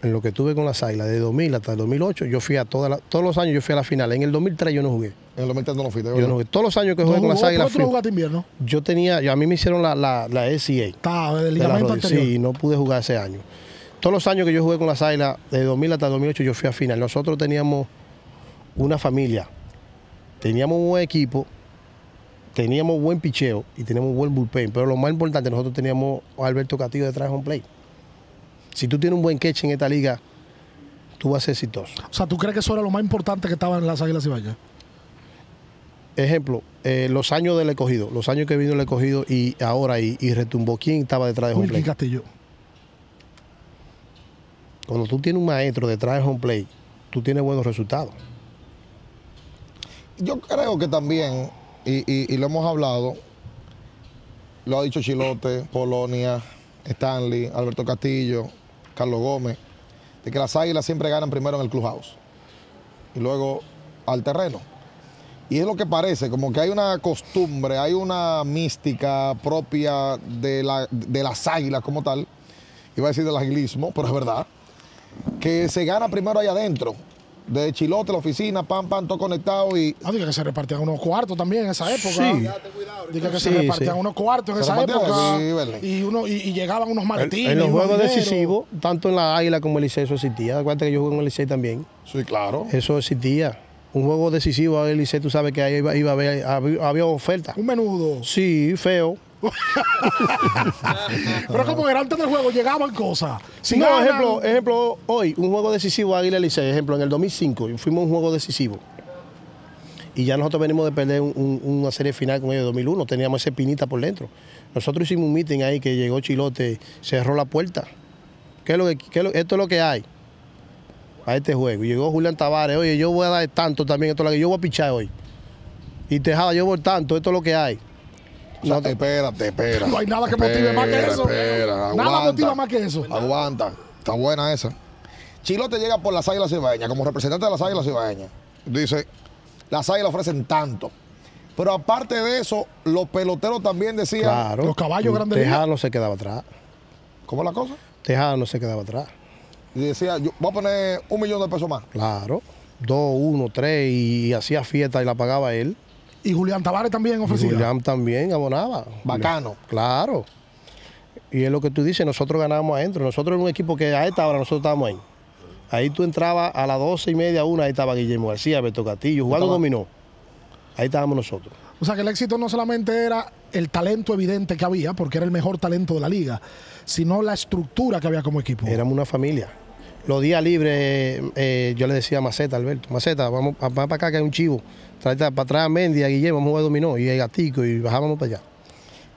en lo que tuve con las águilas, de 2000 hasta el 2008, yo fui a todas las- todos los años, yo fui a la final. En el 2003 yo no jugué. En el 2003 no lo fuiste, Yo ¿verdad? no jugué. Todos los años que ¿No jugué con jugó? las ¿Por águilas, no fui- jugaste invierno? yo tenía, yo- a mí me hicieron la, la, la SCA. Estaba del de la ligamento rodilla. anterior. Sí, no pude jugar ese año. Todos los años que yo jugué con las Águilas, de 2000 hasta 2008, yo fui a final. Nosotros teníamos una familia, teníamos un buen equipo, teníamos buen picheo y teníamos buen bullpen. Pero lo más importante, nosotros teníamos a Alberto Castillo detrás de home play. Si tú tienes un buen catch en esta liga, tú vas a ser exitoso. O sea, ¿tú crees que eso era lo más importante que estaba en las Águilas Cibañas? Ejemplo, eh, los años del escogido, los años que vino el escogido y ahora y, y retumbó, ¿quién estaba detrás de play? Castillo. Cuando tú tienes un maestro detrás de home play, tú tienes buenos resultados. Yo creo que también, y, y- lo hemos hablado, lo ha dicho Chilote, Polonia, Stanley, Alberto Castillo, Carlos Gómez, de que las águilas siempre ganan primero en el clubhouse y luego al terreno. Y es lo que parece, como que hay una costumbre, hay una mística propia de, la- de las águilas como tal, iba a decir del agilismo, pero es verdad, que se gana primero ahí adentro, de Chilote, la oficina, pam, pam, todo conectado y Ah, dije que se repartían unos cuartos también en esa época. Sí. Dije que se repartían sí. unos cuartos en Se esa época. sí, y, uno, y, y llegaban unos maletines. en los juegos decisivos, tanto en la Águila como en el Licey, eso existía. Acuérdate que yo jugué en el Licey también. Sí, claro. Eso existía. Un juego decisivo en el Licey, tú sabes que ahí iba, iba a haber, había, había oferta. Un menudo. Sí, feo. Pero como era antes del juego, llegaban cosas. Si no, ganan- ejemplo, ejemplo, hoy, un juego decisivo Águila Licey, ejemplo, en el 2005, fuimos a un juego decisivo. Y ya nosotros venimos de perder un- un- una serie final con ellos de 2001, teníamos ese pinita por dentro. Nosotros hicimos un meeting ahí que llegó Chilote, cerró la puerta. ¿Qué es lo que, qué es lo- esto es lo que hay a este juego. Y llegó Julián Tavares, oye, yo voy a dar tanto también, esto es lo que yo voy a pichar hoy. Y Tejada, yo voy tanto, esto es lo que hay. No, espérate, espera. No hay nada que motive más que eso. Espera, Nada aguanta. motiva más que eso. Aguanta. Está buena esa. Chilote llega por las águilas cibaeñas, como representante de las águilas cibaeñas. Dice, las águilas ofrecen tanto. Pero aparte de eso, los peloteros también decían, claro. Los caballos grandes Tejada no se quedaba atrás. ¿cómo es la cosa? Tejada no se quedaba atrás. Y decía, yo voy a poner un millón de pesos más. Claro. Dos, uno, tres y hacía fiesta y la pagaba él. Y Julián Tavares también Y ofrecía. Julián también abonaba. Bacano. Claro. Y es lo que tú dices, nosotros ganábamos adentro. Nosotros en un equipo que a esta hora nosotros estábamos ahí. Ahí tú entrabas a las doce y media, una, ahí estaba Guillermo García, Beto Castillo, jugando dominó. Ahí estábamos nosotros. O sea que el éxito no solamente era el talento evidente que había, porque era el mejor talento de la liga, sino la estructura que había como equipo. Éramos una familia. Los días libres, eh, yo le decía a Maceta, Alberto, Maceta, vamos, vamos para acá que hay un chivo. Tráete para atrás a Mendy, a Guillermo, vamos a jugar dominó. Y el gatico, y bajábamos para allá.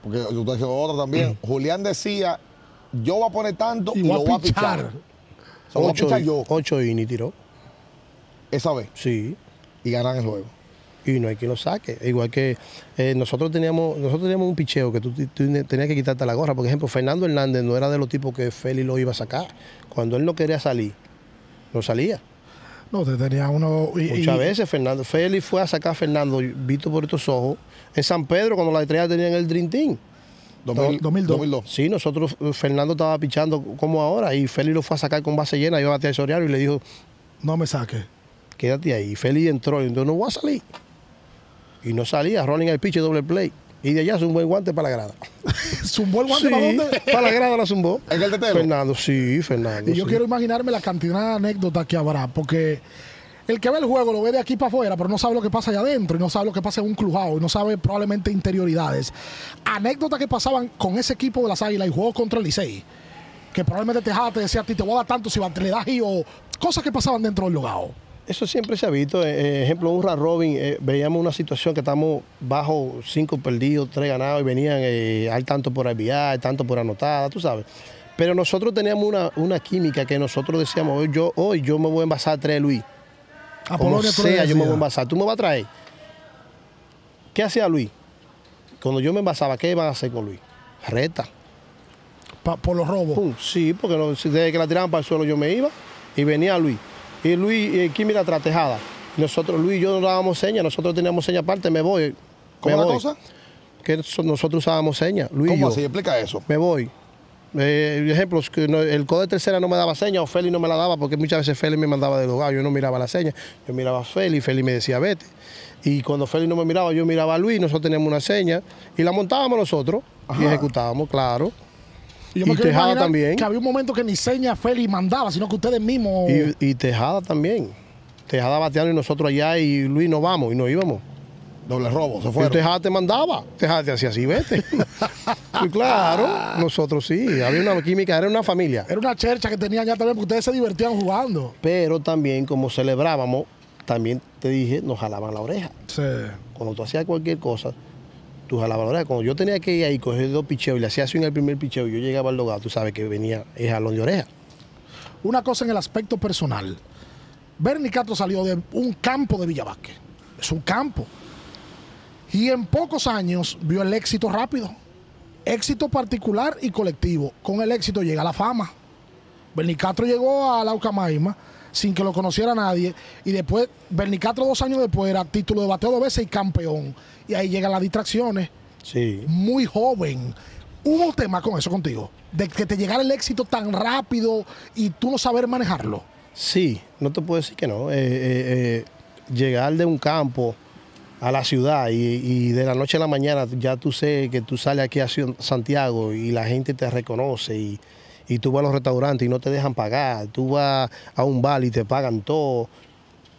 Porque usted dice otra también. Julián decía, yo voy a poner tanto y, y voy lo voy a a pichar. O sea, voy a Ocho, pichar y- yo ocho y ni tiró. esa vez Sí. y ganan el juego. y no hay quien lo saque. Igual que eh, nosotros teníamos nosotros teníamos un picheo que tú, tú tenías que quitarte la gorra. Por ejemplo, Fernando Hernández no era de los tipos que Félix lo iba a sacar. Cuando él no quería salir, no salía. No, te tenía uno. y- Muchas y- veces Fernando, Félix fue a sacar a Fernando, visto por estos ojos, en San Pedro, cuando las estrellas tenían el Dream Team. 2000, 2002. 2002. Sí, nosotros, eh, Fernando estaba pichando como ahora y Félix lo fue a sacar con base llena, iba a batear Soriano y le dijo, No me saques. quédate ahí. Y Félix entró y dijo, no voy a salir. Y no salía, rolling el pitch doble play. Y de allá es un buen guante para la grada. ¿Zumbó el guante Sí, para dónde? para la grada la zumbó. ¿En el tetero? Fernando, sí, Fernando. Y yo sí. quiero imaginarme la cantidad de anécdotas que habrá, porque el que ve el juego lo ve de aquí para afuera, pero no sabe lo que pasa allá adentro, y no sabe lo que pasa en un clubhouse, y no sabe probablemente interioridades. Anécdotas que pasaban con ese equipo de las Águilas y juegos contra el Licey, que probablemente Tejada te decía a ti, te voy a dar tanto si le das y o cosas que pasaban dentro del lugar. Eso siempre se ha visto. Eh, eh, ejemplo, un round robin, eh, veíamos una situación que estamos bajo cinco perdidos, tres ganados y venían eh, al tanto por enviar, tanto por anotada, tú sabes. Pero nosotros teníamos una, una química que nosotros decíamos, hoy yo, hoy yo me voy a envasar tres Luis. A Como Polonia sea, yo me voy a envasar. Tú me vas a traer. ¿Qué hacía Luis? Cuando yo me envasaba, ¿qué iban a hacer con Luis? Reta. Pa- por los robos. Pum, sí, porque no- desde que la tiraban para el suelo yo me iba y venía Luis. Y Luis, eh, aquí mira, atrás, tejada. Nosotros, Luis y yo no dábamos señas, nosotros teníamos señas aparte, me voy. ¿Cómo me voy. cosa? Que nosotros usábamos señas, Luis y ¿Cómo yo. así? Explica eso. Me voy. Eh, ejemplos, que no- el code de tercera no me daba señas o Félix no me la daba porque muchas veces Félix me mandaba del lugar, yo no miraba la seña, yo miraba a Félix, Félix me decía vete. Y cuando Félix no me miraba, yo miraba a Luis, nosotros teníamos una seña y la montábamos nosotros y ejecutábamos, claro. Yo me y Tejada también. Que había un momento que ni seña Félix mandaba, sino que ustedes mismos. Y, y Tejada también. Tejada bateando y nosotros allá y Luis nos vamos y nos íbamos. Doble robo, se. Tejada te mandaba, Tejada te hacía así, vete. y claro, nosotros sí, había una química, era una familia. Era una chercha que tenían ya también, porque ustedes se divertían jugando. Pero también, como celebrábamos, también te dije, nos jalaban la oreja. Sí. Cuando tú hacías cualquier cosa, la oreja. Cuando yo tenía que ir ahí, coger dos picheos y le hacía así en el primer picheo y yo llegaba al logado, tú sabes que venía el jalón de oreja. Una cosa en el aspecto personal. Bernie Castro salió de un campo de Villavasque. Es un campo. Y en pocos años vio el éxito rápido. Éxito particular y colectivo. Con el éxito llega la fama. Bernie Castro llegó a la Ucamaima sin que lo conociera nadie. Y después, Bernie Castro dos años después era título de bateo dos veces y campeón. Y ahí llegan las distracciones. Sí. Muy joven. ¿Hubo un tema con eso contigo? De que te llegara el éxito tan rápido y tú no saber manejarlo. Sí, no te puedo decir que no. Eh, eh, eh, llegar de un campo a la ciudad y, y de la noche a la mañana ya tú sé que tú sales aquí a Santiago y la gente te reconoce y, y tú vas a los restaurantes y no te dejan pagar. Tú vas a un bar y te pagan todo.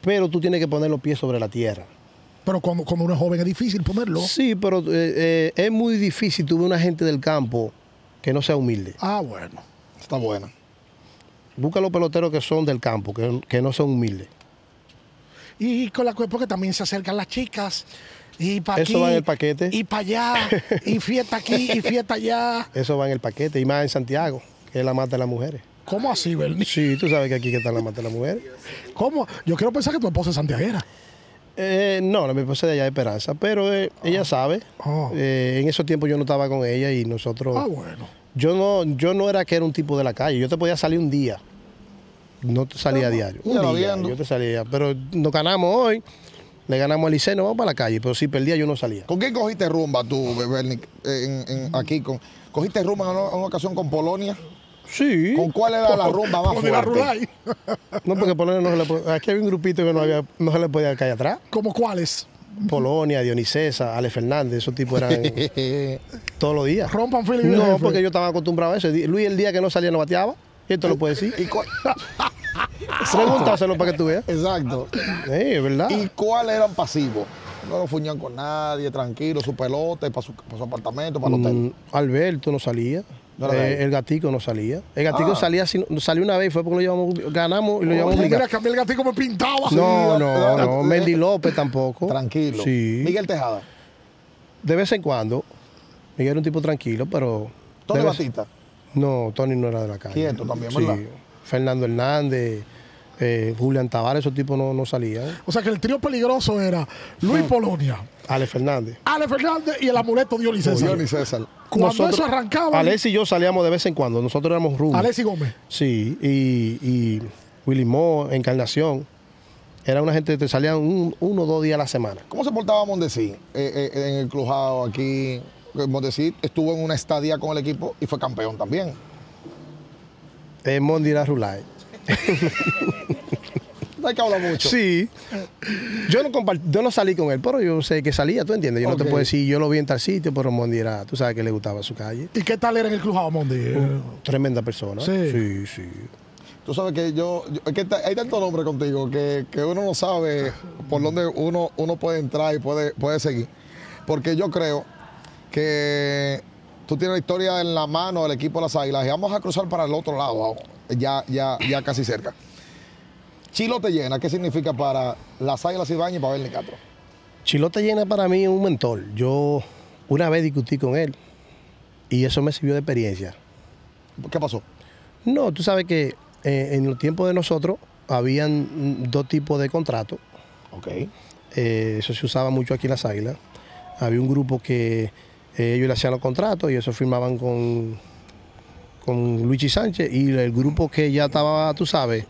Pero tú tienes que poner los pies sobre la tierra. Pero cuando, cuando uno es joven es difícil ponerlo. Sí, pero eh, eh, es muy difícil tuve una gente del campo que no sea humilde. Ah, bueno. Está buena. Busca los peloteros que son del campo, que, que no son humildes. Y con la cu- porque también se acercan las chicas. Y para aquí. Eso va en el paquete. Y para allá. y fiesta aquí y fiesta allá. Eso va en el paquete, y más en Santiago, que es la mata de las mujeres. ¿Cómo así, Bernie? Sí, tú sabes que aquí que está la mata de las mujeres. ¿Cómo? Yo quiero pensar que tu esposa es santiaguera. Eh, no, la mi esposa de allá de Esperanza, pero eh, ella sabe. Oh. Eh, en esos tiempos yo no estaba con ella y nosotros. Ah, bueno. Yo no, yo no era que era un tipo de la calle. Yo te podía salir un día. No te salía a diario. Un día, viendo. yo te salía. Pero nos ganamos hoy. Le ganamos al Liceo, nos vamos para la calle. Pero si perdía, yo no salía. ¿Con quién cogiste rumba tú, Bernie, en- en- aquí? Con, ¿Cogiste rumba en una, en una ocasión con Polonia? Sí. ¿Con cuál era la rumba más de la fuerte? Rulay. No, porque Polonia no se le puede- Aquí había un grupito que no, había, no se le podía caer atrás. ¿Como cuáles? Polonia, Dionisesa, Ale Fernández, esos tipos eran todos los días. Rompan el No, porque yo estaba acostumbrado a eso. Luis el día que no salía no bateaba. Y esto lo puede decir. ¿Y Pregúntaselo para que tú veas. Exacto. Eh, es verdad. ¿Y cuáles eran pasivos? No lo fuñan con nadie, tranquilo, su pelota, para su, pa' su apartamento, para el hotel. Mm, Alberto no salía. No Eh, el gatico no salía. El gatico Ah. salía salió una vez y fue porque lo llevamos, ganamos y lo llevamos Oye, mira que a mí el gatito me pintaba. No, no, no. Mendy López tampoco. Tranquilo. Sí. Miguel Tejada. De vez en cuando. Miguel era un tipo tranquilo, pero. Tony Batista. No, Tony no era de la calle. Quieto también, Sí. ¿verdad? Fernando Hernández, eh, Julián Tavares, esos tipos no, no salían. O sea que el trío peligroso era Luis Polonia, Ale Fernández. Ale Fernández y el amuleto Dionis César. Dionis César. Cuando Nosotros- eso arrancaba, Alex y yo salíamos de vez en cuando. Nosotros éramos rumbo. Alexis Gómez. Sí, y, y Willy Mo, Encarnación. Era una gente que te salían un- uno o dos días a la semana. ¿Cómo se portaba Mondesi eh, eh, en el Clujado aquí? Mondesi estuvo en una estadía con el equipo y fue campeón también. Eh, Mondira Rulay. No hay que hablar mucho. Sí. Yo no, yo no salí con él, pero yo sé que salía, ¿tú entiendes? Yo no te puedo decir, yo lo vi en tal sitio, pero Mondi era, tú sabes que le gustaba su calle. ¿Y qué tal era en el Club Mondi? Tremenda persona. Sí. Sí, sí. Tú sabes que yo, yo- es que ta- hay tanto nombre contigo que, que uno no sabe por dónde uno, uno puede entrar y puede, puede seguir. Porque yo creo que tú tienes la historia en la mano del equipo de las Águilas y vamos a cruzar para el otro lado, ya, ya, ya casi cerca. Chilo te llena, ¿qué significa para las Águilas Ibañez y para Bernie Castro? Chilote Llena para mí es un mentor. Yo una vez discutí con él y eso me sirvió de experiencia. ¿Qué pasó? No, tú sabes que eh, en los tiempos de nosotros habían dos tipos de contratos. Ok. Eh, eso se usaba mucho aquí en las Águilas. Había un grupo que eh, ellos le hacían los contratos y eso firmaban con, con Luigi Sánchez y el grupo que ya estaba, tú sabes,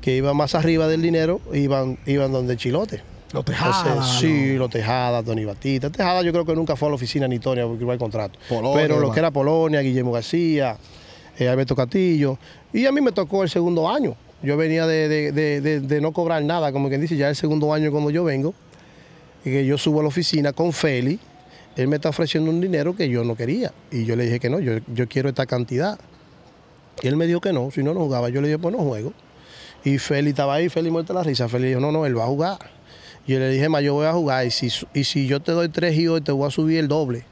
que iba más arriba del dinero, iban, iban donde Chilote. Los Tejada. sí, los Tejada, Tony Batista. Tejada yo creo que nunca fue a la oficina ni Tony porque iba el contrato. Polonia, Pero lo que era Polonia, Guillermo García, eh, Alberto Castillo. Y a mí me tocó el segundo año. Yo venía de, de- de- de- de no cobrar nada, como quien dice, ya el segundo año cuando yo vengo, y que yo subo a la oficina con Feli, él me está ofreciendo un dinero que yo no quería. Y yo le dije que no, yo, yo quiero esta cantidad. Y él me dijo que no, si no, no jugaba. Yo le dije, pues no juego. Y Feli estaba ahí, Feli muerto la risa. Feli dijo, no, no, él va a jugar. Y yo le dije, ma, yo voy a jugar. Y si, y si yo te doy tres y hoy te voy a subir el doble.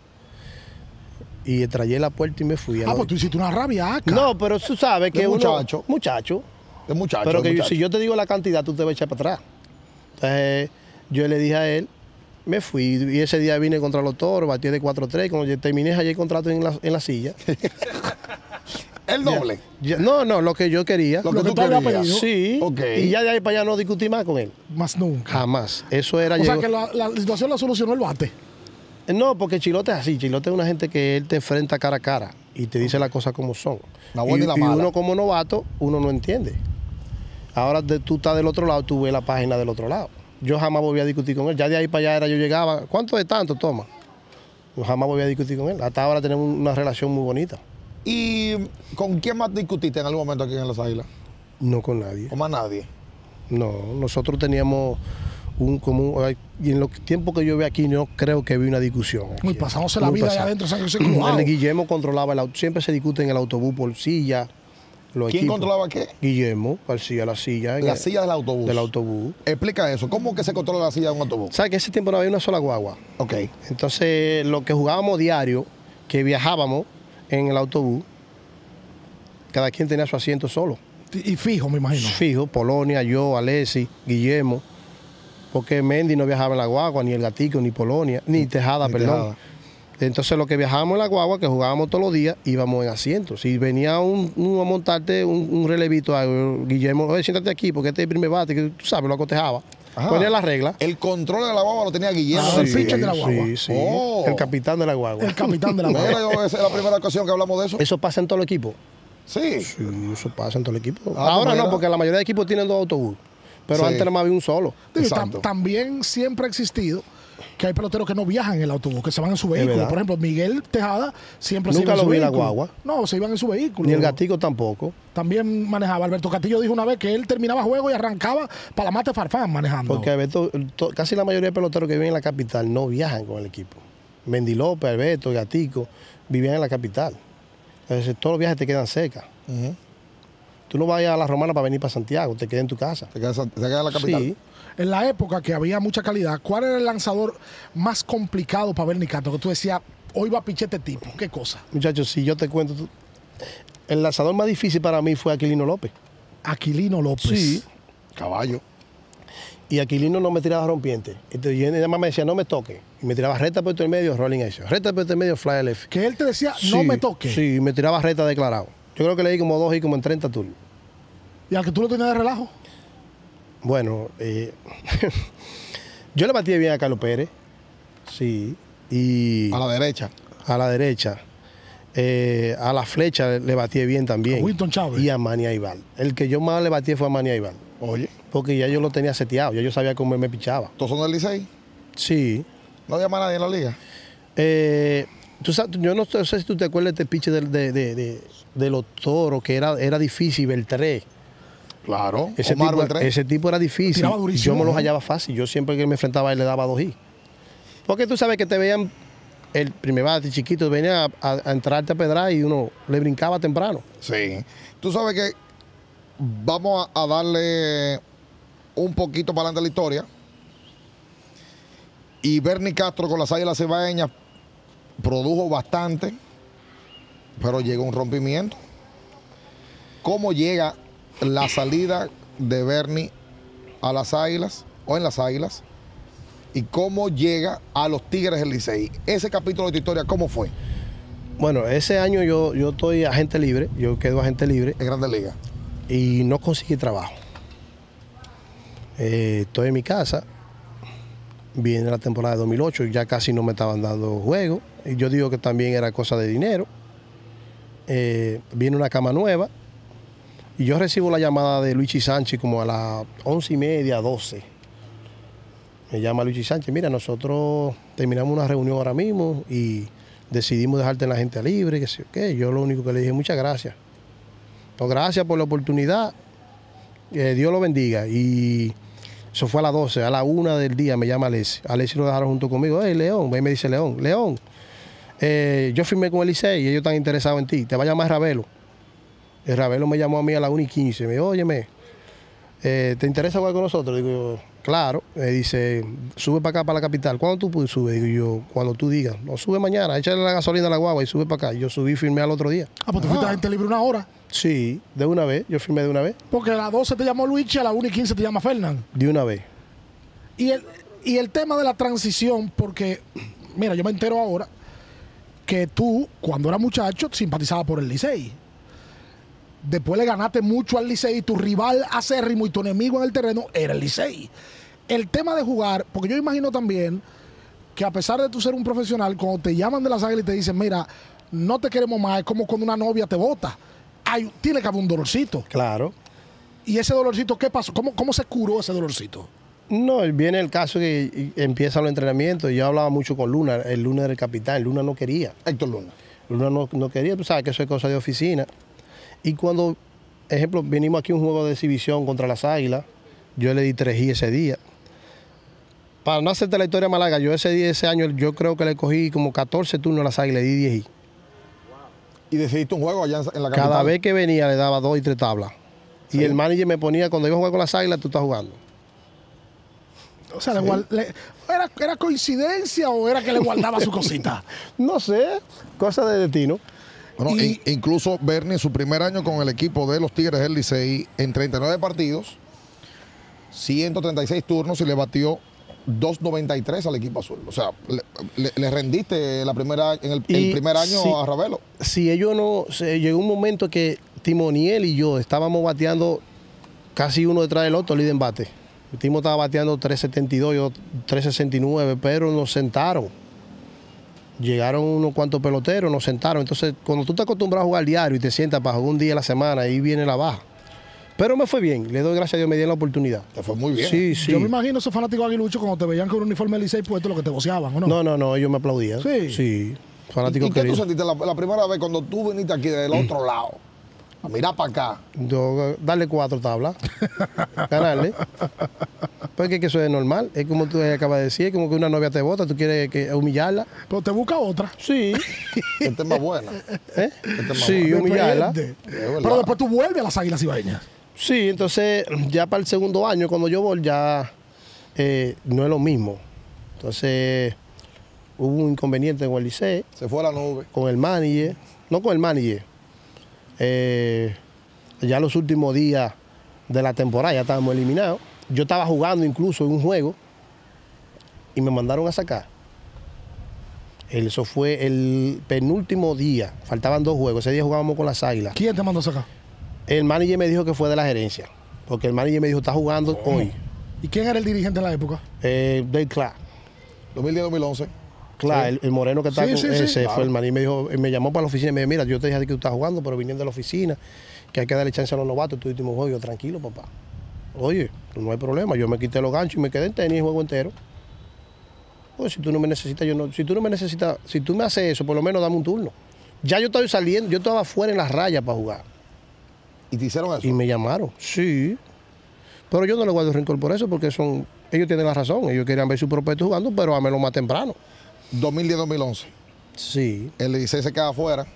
Y traje la puerta y me fui. Ah, pues tú hiciste una rabia acá. no, pero tú sabes que uno- muchacho. Muchacho. Es muchacho. pero es que muchacho. si yo te digo la cantidad, tú te vas a echar para atrás. Entonces, yo le dije a él, me fui. Y ese día vine contra los toros, batí de 4-3. Cuando yo terminé allí el contrato en la, en la silla. El doble. Ya- no, no, lo que yo quería. Lo, Lo que tú tú habías querías. pedido. Sí. Ok. Y ya de ahí para allá no discutí más con él. Más nunca. Jamás. Eso era O sea que la, la situación la solucionó el bate. No, porque Chilote es así. Chilote es una gente que él te enfrenta cara a cara y te dice las cosas como son. La buena y la mala. uno como novato, uno no entiende. Ahora de- tú estás del otro lado, tú ves la página del otro lado. Yo jamás volví a discutir con él. Ya de ahí para allá era yo llegaba. ¿Cuánto de tanto toma? Yo jamás volví a discutir con él. Hasta ahora tenemos una relación muy bonita. ¿Y con quién más discutiste en algún momento aquí en Las Águilas? No con nadie. Con más nadie. No, nosotros teníamos un común. Y en los tiempos que yo veo aquí, no creo que vi una discusión. Muy pasándose la vida allá adentro de San José. El Guillermo controlaba el auto. Siempre se discute en el autobús por silla. Los ¿Quién equipos. controlaba qué? Guillermo, García, la silla. La el- silla del autobús. Del autobús. Explica eso. ¿Cómo que se controla la silla de un autobús? ¿Sabes que ese tiempo no había una sola guagua? Ok. Entonces, lo que jugábamos diario, que viajábamos en el autobús, cada quien tenía su asiento solo. Y fijo, me imagino. Fijo, Polonia, yo, Alessi, Guillermo. Porque Mendy no viajaba en la guagua, ni el Gatico, ni Polonia, ni Tejada, ni perdón. Tejada. Entonces, lo que viajábamos en la guagua, que jugábamos todos los días, íbamos en asientos. Si venía un, un a montarte un, un relevito, a Guillermo, oye, siéntate aquí, porque este es el primer bate, que tú sabes, lo acotejaba. Ajá. Ponía las reglas. El control de la guagua lo tenía Guillermo. Ah, el pitcher de la guagua. Sí, sí. Oh. El capitán de la guagua. El capitán de la guagua. esa es la primera ocasión que hablamos de eso. Eso pasa en todo el equipo. Sí. Sí, eso pasa en todo el equipo. Ah, Ahora no, porque la mayoría de equipos tienen dos autobuses. Pero Sí. antes nada más había un solo. Exacto. tam- también siempre ha existido que hay peloteros que no viajan en el autobús, que se van en su vehículo. Por ejemplo, Miguel Tejada siempre se Nunca iba en lo su vi en la vehículo. guagua. No, se iban en su vehículo. Ni el gatico tampoco. También manejaba. Alberto Castillo dijo una vez que él terminaba juego y arrancaba para la mate farfán manejando. Porque Alberto, to- casi la mayoría de peloteros que viven en la capital no viajan con el equipo. Mendy López, Alberto, Gatico, vivían en la capital. Entonces todos los viajes te quedan cerca. Ujú. Tú no vayas a la Romana para venir para Santiago, te quedas en tu casa. Se queda, se queda en la capital. Sí. En la época que había mucha calidad, ¿cuál era el lanzador más complicado para ver Nicato? Que tú decías, hoy va a pichar este tipo. ¿Qué cosa? Muchachos, si yo te cuento, tú- el lanzador más difícil para mí fue Aquilino López. Aquilino López. Sí. Caballo. Y Aquilino no me tiraba rompiente. Entonces yo nada más me decía, no me toque. Y me tiraba recta por el medio, rolling action. Recta por el medio, fly left. Que él te decía, no me toque. Sí, me tiraba recta declarado. Yo creo que le di como dos y como en 30 turnos. Y al que tú lo tenías de relajo. Bueno, eh, yo le batí bien a Carlos Pérez. Sí. Y A la derecha. a la derecha. Eh, a la flecha le batí bien también. A Wilton Chávez. Y a Manny Aibal. El que yo más le batí fue a Manny Aibal. Oye. Porque ya yo lo tenía seteado. Ya yo sabía cómo me pichaba. ¿Todos son del Licey? Sí. No había más nadie en la liga. Eh, tú sabes, yo no sé si tú te acuerdas de este piche de- de- de los toros, que era, era difícil, Beltré. Claro. Ese Omar tipo, Beltrán. ese tipo era difícil. Durísimo, Yo me los hallaba fácil. Yo siempre que me enfrentaba a él le daba dos y. Porque tú sabes que te veían el primer bate chiquito, venía a, a- a entrarte a pedrar y uno le brincaba temprano. Sí. Tú sabes que vamos a, a darle un poquito para adelante la historia. Y Bernie Castro con las águilas cebaeñas produjo bastante, pero llegó un rompimiento. ¿Cómo llega la salida de Bernie a las águilas o en las águilas? ¿Y cómo llega a los Tigres del Licey? Ese capítulo de tu historia, ¿cómo fue Bueno, ese año yo, yo estoy agente libre, yo quedo agente libre en Grandes Ligas? y no conseguí trabajo. Eh, estoy en mi casa. Viene la temporada de 2008 y ya casi no me estaban dando juego. Y yo digo que también era cosa de dinero. Eh, viene una cama nueva. Y yo recibo la llamada de Luigi Sánchez como a las once y media, 12. Me llama Luigi Sánchez, mira, nosotros terminamos una reunión ahora mismo y decidimos dejarte en la gente libre, que sé qué. Yo lo único que le dije, muchas gracias. Pues gracias por la oportunidad. Dios lo bendiga. Y eso fue a las 12, a la 1 del día me llama Alessi. Alessi lo dejaron junto conmigo. Hey, León, ahí me dice León, León, eh, yo firmé con el Licey y ellos están interesados en ti. Te va a llamar Ravelo. El Ravelo me llamó a mí a las 1 y 15. Me dijo, óyeme, eh, ¿te interesa jugar con nosotros? Digo yo, claro. Me dice, sube para acá, para la capital. ¿Cuándo tú puedes subir? Digo yo, cuando tú digas. No, sube mañana, échale la gasolina a la guagua y sube para acá. Yo subí y firmé al otro día. Ah, pues tú fuiste a gente libre una hora. Sí, de una vez. Yo firmé de una vez. Porque a las 12 te llamó Luigi, a las 1 y 15 te llama Fernán. De una vez. Y el, y el tema de la transición, porque, mira, yo me entero ahora que tú, cuando eras muchacho, simpatizabas por el Licey. Después le ganaste mucho al Licey y tu rival acérrimo y tu enemigo en el terreno era el Licey. El tema de jugar, porque yo imagino también que a pesar de tú ser un profesional, cuando te llaman de las águilas y te dicen, mira, no te queremos más, es como cuando una novia te bota. Hay, tiene que haber un dolorcito. Claro. ¿Y ese dolorcito qué pasó? ¿Cómo, cómo se curó ese dolorcito? No, viene el caso que empiezan los entrenamientos. Yo hablaba mucho con Luna, el Luna era el capitán, Luna no quería. Héctor Luna. Luna no, no quería, tú sabes que eso es cosa de oficina. Y cuando, ejemplo, vinimos aquí a un juego de exhibición contra las Águilas, yo le di 3G ese día. Para no hacerte la historia más larga, yo ese día, ese año, yo creo que le cogí como 14 turnos a las Águilas, le di 10 Y decidiste un juego allá en la capital. Cada vez que venía le daba dos y tres tablas. Y el manager me ponía, cuando iba a jugar con las Águilas, tú estás jugando. O sea, le guard- le- ¿era, ¿era coincidencia o era que le guardaba su cosita? No sé, cosa de destino. Bueno, Y- in- incluso Bernie, su primer año con el equipo de los Tigres del Licey, en 39 partidos, 136 turnos y le batió 2.93 al equipo azul. O sea, le, le- le rendiste la primera, en el, primer año a Ravelo. si ellos no, se, llegó un momento que Timoniel y yo estábamos bateando casi uno detrás del otro, líder en bate. El Timo estaba bateando 372, yo 369, pero nos sentaron. Llegaron unos cuantos peloteros, nos sentaron. Entonces, cuando tú te acostumbras a jugar diario y te sientas para jugar un día a la semana, ahí viene la baja. Pero me fue bien, le doy gracias a Dios, me dieron la oportunidad. Te fue muy bien. Sí, sí. Yo me imagino esos fanáticos aguiluchos cuando te veían con un uniforme de Licey puesto, lo que te voceaban, ¿o no? No, no, no, ellos me aplaudían. Sí. Sí, ¿Y fanáticos qué tú sentiste la, la primera vez cuando tú viniste aquí del otro lado? A mirar para acá. Yo, darle cuatro tablas, ganarle. Porque que eso es normal. Es como tú acabas de decir, es como que una novia te vota, tú quieres que, humillarla. Pero te busca otra. Sí. Este es más buena. ¿eh? más Sí, humillarla. Pero después tú vuelves a las águilas ibaeñas. Sí, entonces ya para el segundo año, cuando yo voy, ya eh, no es lo mismo. Entonces hubo un inconveniente con el Se fue a la nube. con el manager, no con el manager. Eh, ya los últimos días de la temporada ya estábamos eliminados. Yo estaba jugando incluso en un juego y me mandaron a sacar. Eso fue el penúltimo día, faltaban dos juegos. Ese día jugábamos con las águilas. ¿Quién te mandó a sacar? El manager me dijo que fue de la gerencia, porque el manager me dijo, está jugando hoy. ¿Y quién era el dirigente en la época? Eh, Dave Clark. 2010-2011. Claro, el, el moreno que está Sí, con sí, ese claro. fue el manager. Me, dijo, me llamó para la oficina y me dijo, mira, yo te dije a que tú estás jugando, pero viniendo de la oficina, que hay que darle chance a los novatos, tu último juego. Yo, tranquilo, papá. Oye, no hay problema. Yo me quité los ganchos y me quedé en tenis el juego entero. Pues si tú no me necesitas, yo no, si tú no me necesitas, si tú me haces eso, por lo menos dame un turno. Ya yo estaba saliendo, yo estaba fuera en las rayas para jugar. Y te hicieron eso. Y me llamaron, sí. Pero yo no le guardo rencor por eso, porque son, ellos tienen la razón. Ellos querían ver su prospecto jugando, pero dámelo más temprano. 2010-2011. Sí. El Licey se queda fuera.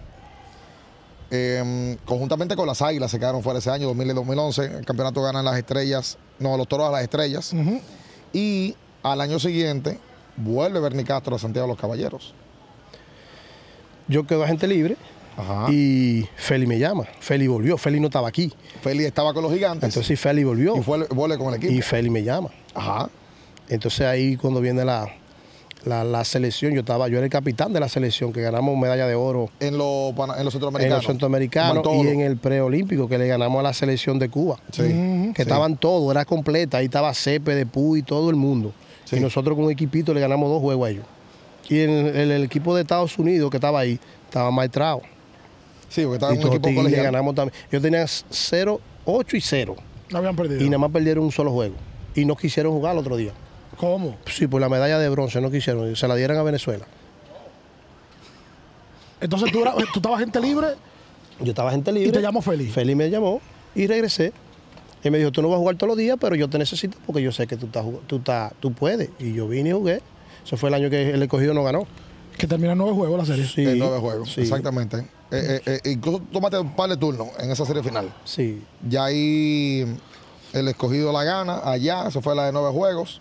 Eh, conjuntamente con las Águilas se quedaron fuera ese año, 2010-2011. El campeonato ganan las estrellas, no, los toros a las estrellas. Y al año siguiente vuelve Bernie Castro a Santiago de los Caballeros. Yo quedo agente libre Ajá. y Feli me llama. Feli volvió, Feli no estaba aquí. Feli estaba con los gigantes Entonces Feli volvió y fue, vuelve con el equipo. y Feli me llama. Ajá. Entonces ahí cuando viene la, la, la selección, yo estaba, yo era el capitán de la selección, que ganamos medalla de oro En los, pana- en los en centroamericanos. los centroamericanos en y en el preolímpico, que le ganamos a la selección de Cuba. Sí. Que estaban todos, era completa, ahí estaba Cepe, de y todo el mundo. Sí. Y nosotros con un equipito le ganamos dos juegos a ellos. Y en el, el equipo de Estados Unidos que estaba ahí, estaba maestrado. Sí, porque estaba Y en un todos equipo colegial. ganamos también. Ellos tenían 0, 8 y 0. No habían perdido. Y nada más perdieron un solo juego. Y no quisieron jugar el otro día. ¿Cómo? Sí, por la medalla de bronce no quisieron. Se la dieron a Venezuela. Entonces tú, eras- tú estabas gente libre. Yo estaba gente libre. Y te llamó Félix. Félix me llamó y regresé. Y me dijo, tú no vas a jugar todos los días, pero yo te necesito porque yo sé que tú, estás, tú, estás, tú puedes. Y yo vine y jugué. Eso fue el año que el escogido no ganó. Que termina nueve juegos la serie. Sí, En nueve juegos, sí, exactamente. Eh, eh, eh, incluso tómate un par de turnos en esa serie final. Sí. Ya ahí el escogido la gana, allá, eso fue la de nueve juegos.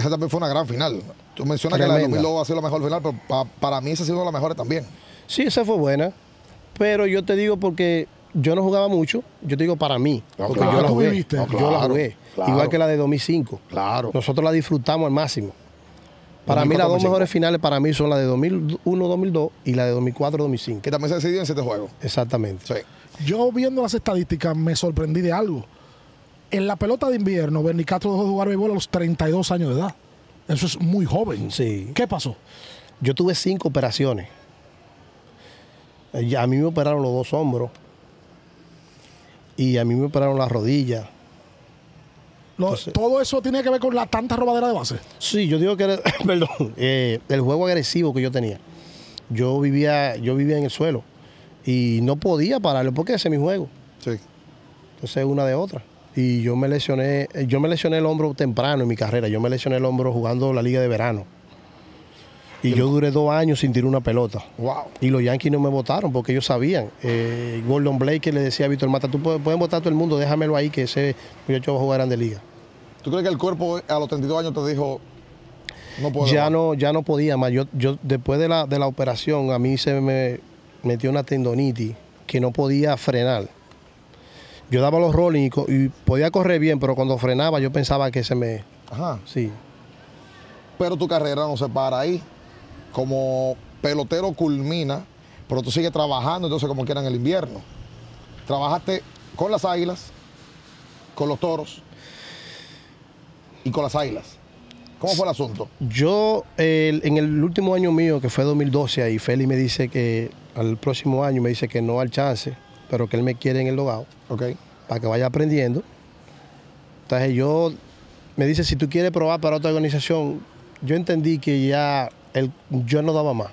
Esa también fue una gran final. Tú mencionas que la de Tremenda. 2002 ha sido la mejor final, pero pa- para mí esa ha sido la mejor también. Sí, esa fue buena. Pero yo te digo porque yo no jugaba mucho. Yo te digo para mí. No, porque claro, yo la tú jugué. No, yo la jugué. claro. Igual que la de 2005. Claro. Nosotros la disfrutamos al máximo. Para mí las dos 2004, mejores finales para mí son la de 2001-2002 y la de 2004-2005. Que también se decidió en siete juegos. Exactamente. Sí. Yo viendo las estadísticas me sorprendí de algo. En la pelota de invierno, Bernie Castro dejó de jugar béisbol a los 32 años de edad. Eso es muy joven. Sí. ¿Qué pasó? Yo tuve cinco operaciones. A mí me operaron los dos hombros. Y a mí me operaron las rodillas. Lo- Entonces- todo eso tiene que ver con la tanta robadera de base. Sí, yo digo que era, perdón, eh, el juego agresivo que yo tenía. Yo vivía, yo vivía en el suelo y no podía pararlo porque ese es mi juego. Sí. Entonces una de otra. Y yo me lesioné, yo me lesioné el hombro temprano en mi carrera. Yo me lesioné el hombro jugando la liga de verano. Y yo duré dos años sin tirar una pelota. Wow. Y los Yankees no me votaron porque ellos sabían. Eh, Gordon Blake le decía a Víctor Mata, tú puedes, pueden votar a todo el mundo, déjamelo ahí que ese muchacho va a jugar grande liga. ¿Tú crees que el cuerpo a los 32 años te dijo, no puedo? Ya más"? no, ya no podía más. Yo, yo después de la, de la operación a mí se me metió una tendonitis que no podía frenar. Yo daba los rolling y, podía correr bien, pero cuando frenaba yo pensaba que se me... Ajá. Sí. Pero tu carrera no se para ahí. Como pelotero culmina, pero tú sigues trabajando, entonces como quiera en el invierno. Trabajaste con las águilas, con los toros y con las águilas. ¿Cómo fue el asunto? Yo, en el último año mío, que fue 2012, ahí Félix me dice que al próximo año me dice que no al chance, pero que él me quiere en el logado Ok. para que vaya aprendiendo. Entonces yo, me dice, si tú quieres probar para otra organización, yo entendí que ya el, yo no daba más.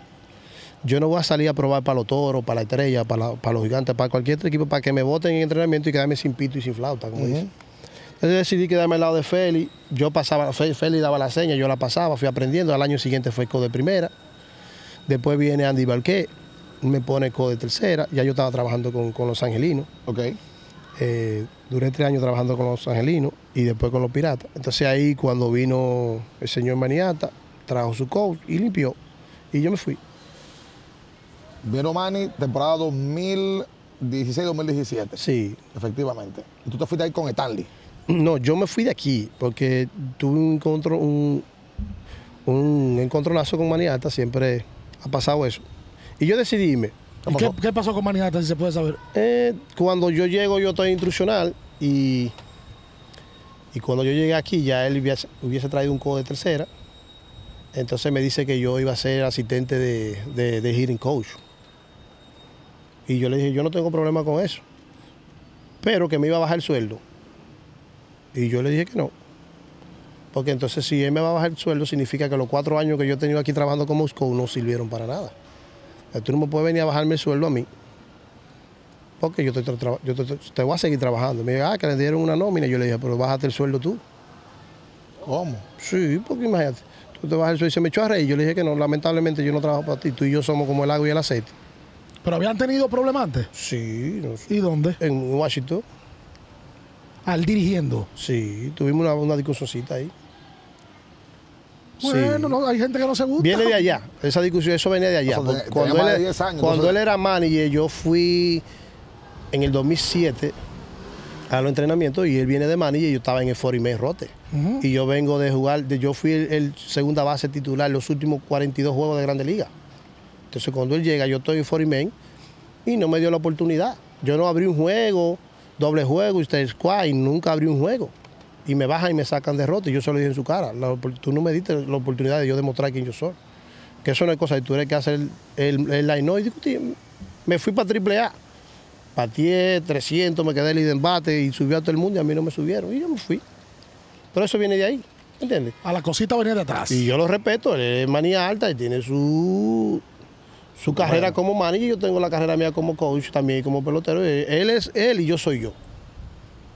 Yo no voy a salir a probar para los toros, para la estrella, para, la- para los gigantes, para cualquier otro equipo, para que me voten en entrenamiento y quedarme sin pito y sin flauta, como dice. Entonces decidí quedarme al lado de Félix. Yo pasaba, Fe- Félix daba la seña, yo la pasaba, fui aprendiendo. Al año siguiente fue co de primera. Después viene Andy Balqué, me pone co de tercera. Ya yo estaba trabajando con, con los angelinos. Ok. Eh, duré tres años trabajando con los angelinos y después con los piratas. Entonces ahí cuando vino el señor Maniata, trajo su coach y limpió. Y yo me fui. Vino Manny, temporada 2016-2017. Sí. Efectivamente. Y tú te fuiste ahí con Stanley. No, yo me fui de aquí porque tuve un encontro, un, un encontronazo con Maniata, siempre ha pasado eso. Y yo decidí irme. ¿Y qué, qué pasó con Maniata, si se puede saber? Eh, cuando yo llego, yo estoy instruccional y, y cuando yo llegué aquí, ya él hubiese, hubiese traído un codo de tercera. Entonces me dice que yo iba a ser asistente de, de, de hitting coach. Y yo le dije, yo no tengo problema con eso, pero que me iba a bajar el sueldo. Y yo le dije que no. Porque entonces si él me va a bajar el sueldo, significa que los cuatro años que yo he tenido aquí trabajando con Moscow no sirvieron para nada. Sea, Tú no me puedes venir a bajarme el sueldo a mí porque yo, te, te voy a seguir trabajando. Me dice, ah, que le dieron una nómina. Yo le dije, pero bájate el sueldo tú. ¿Cómo? Sí, porque imagínate, tú te bajas el sueldo y se me echó a reír. Yo le dije que no, lamentablemente yo no trabajo para ti. Tú y yo somos como el agua y el aceite. ¿Pero habían tenido problemas antes? Sí, no sé. ¿Y dónde? en Washington, Al dirigiendo. sí, tuvimos una, una discusioncita ahí. Sí. Bueno, no, hay gente que no se gusta. Viene de allá, esa discusión, eso venía de allá. O sea, Porque te- cuando él, de 10 años, cuando entonces- él era manager, yo fui en el 2007 a los entrenamientos y él viene de manager y yo estaba en el 40 May Rote. Y yo vengo de jugar, de- yo fui el, el segunda base titular los últimos 42 juegos de Grande Liga. Entonces cuando él llega, yo estoy en 40 Main y no me dio la oportunidad. Yo no abrí un juego, doble juego, usted squad, y nunca abrí un juego. Y me bajan y me sacan derrota. Y yo se lo dije en su cara. La tú no me diste la oportunidad de yo demostrar quién yo soy. Que eso no es cosa, tú eres que hacer el, el, el line no, y discutir. Me fui para triple A. Pateé 300, me quedé líder en bate y subió a todo el mundo y a mí no me subieron. Y yo me fui. Pero eso viene de ahí, ¿entiendes? A la cosita venía de atrás. Y yo lo respeto, él es manía alta y tiene su, su carrera como manager y yo tengo la carrera mía como coach también y como pelotero. Él es él y yo soy yo.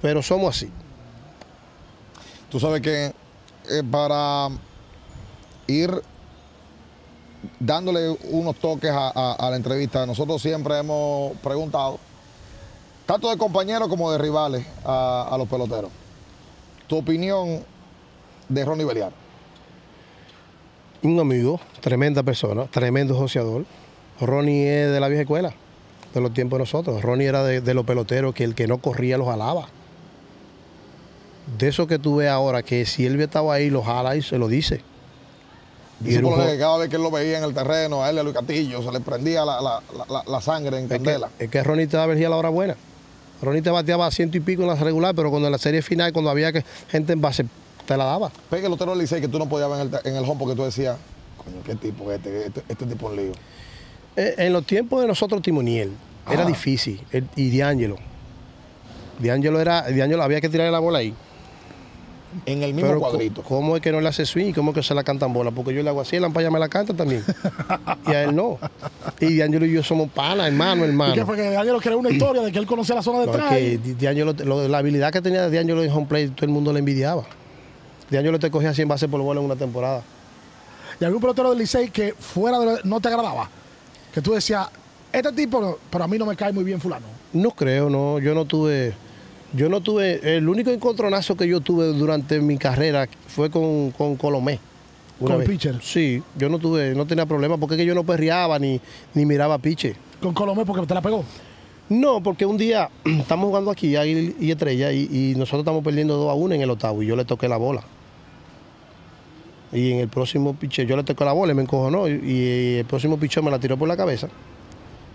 Pero somos así. Tú sabes que eh, para ir dándole unos toques a, la entrevista, nosotros siempre hemos preguntado, tanto de compañeros como de rivales, a, los peloteros. Tu opinión de Ronnie Beliar. Un amigo, tremenda persona, tremendo joseador. Ronnie es de la vieja escuela, de los tiempos de nosotros. Ronnie era de, de los peloteros que el que no corría los jalaba. De eso que tú ves ahora, que si él estaba ahí, lo jala y se lo dice. Y Dice un por lo que cada vez que él lo veía en el terreno, a él, a Luis Castillo, se le prendía la, la- la- la sangre en Es que, candela. es que Ronnie te daba energía a la hora buena. Ronnie te bateaba a ciento y pico en la regular, pero cuando en la serie final, cuando había que, gente en base, te la daba. Pegue el otro Licey que tú no podías ver en el, en el home porque tú decías, coño, qué tipo es este, este, este tipo es un lío. Eh, En los tiempos de nosotros, Timoniel, era Ah. difícil. El- y D'Angelo. D'Angelo era, D'Angelo había que tirarle la bola ahí. En el mismo Pero cuadrito. ¿cómo es que no le hace swing y cómo es que se la cantan bola? Porque yo le hago así, el ampaya me la canta también. y a él no. Y D'Angelo y yo somos panas, hermano, ¿Y hermano. qué fue que Daniel creó una historia de que él conocía la zona de No, es atrás? que Di- D'Angelo, lo- la habilidad que tenía D'Angelo en home play, todo el mundo le envidiaba. D'Angelo te cogía 100 bases por bola en una temporada. Y algún pelotero del Licey que fuera de lo- no te agradaba. Que tú decías, este tipo, pero a mí no me cae muy bien fulano. No creo, no. Yo no tuve. Yo no tuve. El único encontronazo que yo tuve durante mi carrera fue con, con Colomé. ¿Con vez. pitcher? Sí, yo no tuve, no tenía problema porque es que yo no perreaba ni, ni miraba piche. Con Colomé porque te la pegó. No, porque un día estamos jugando aquí, Águila y Estrella, y, y nosotros estamos perdiendo 2 a 1 en el octavo y yo le toqué la bola. Y en el próximo piche, yo le toqué la bola y me encojonó. Y, y el próximo piche me la tiró por la cabeza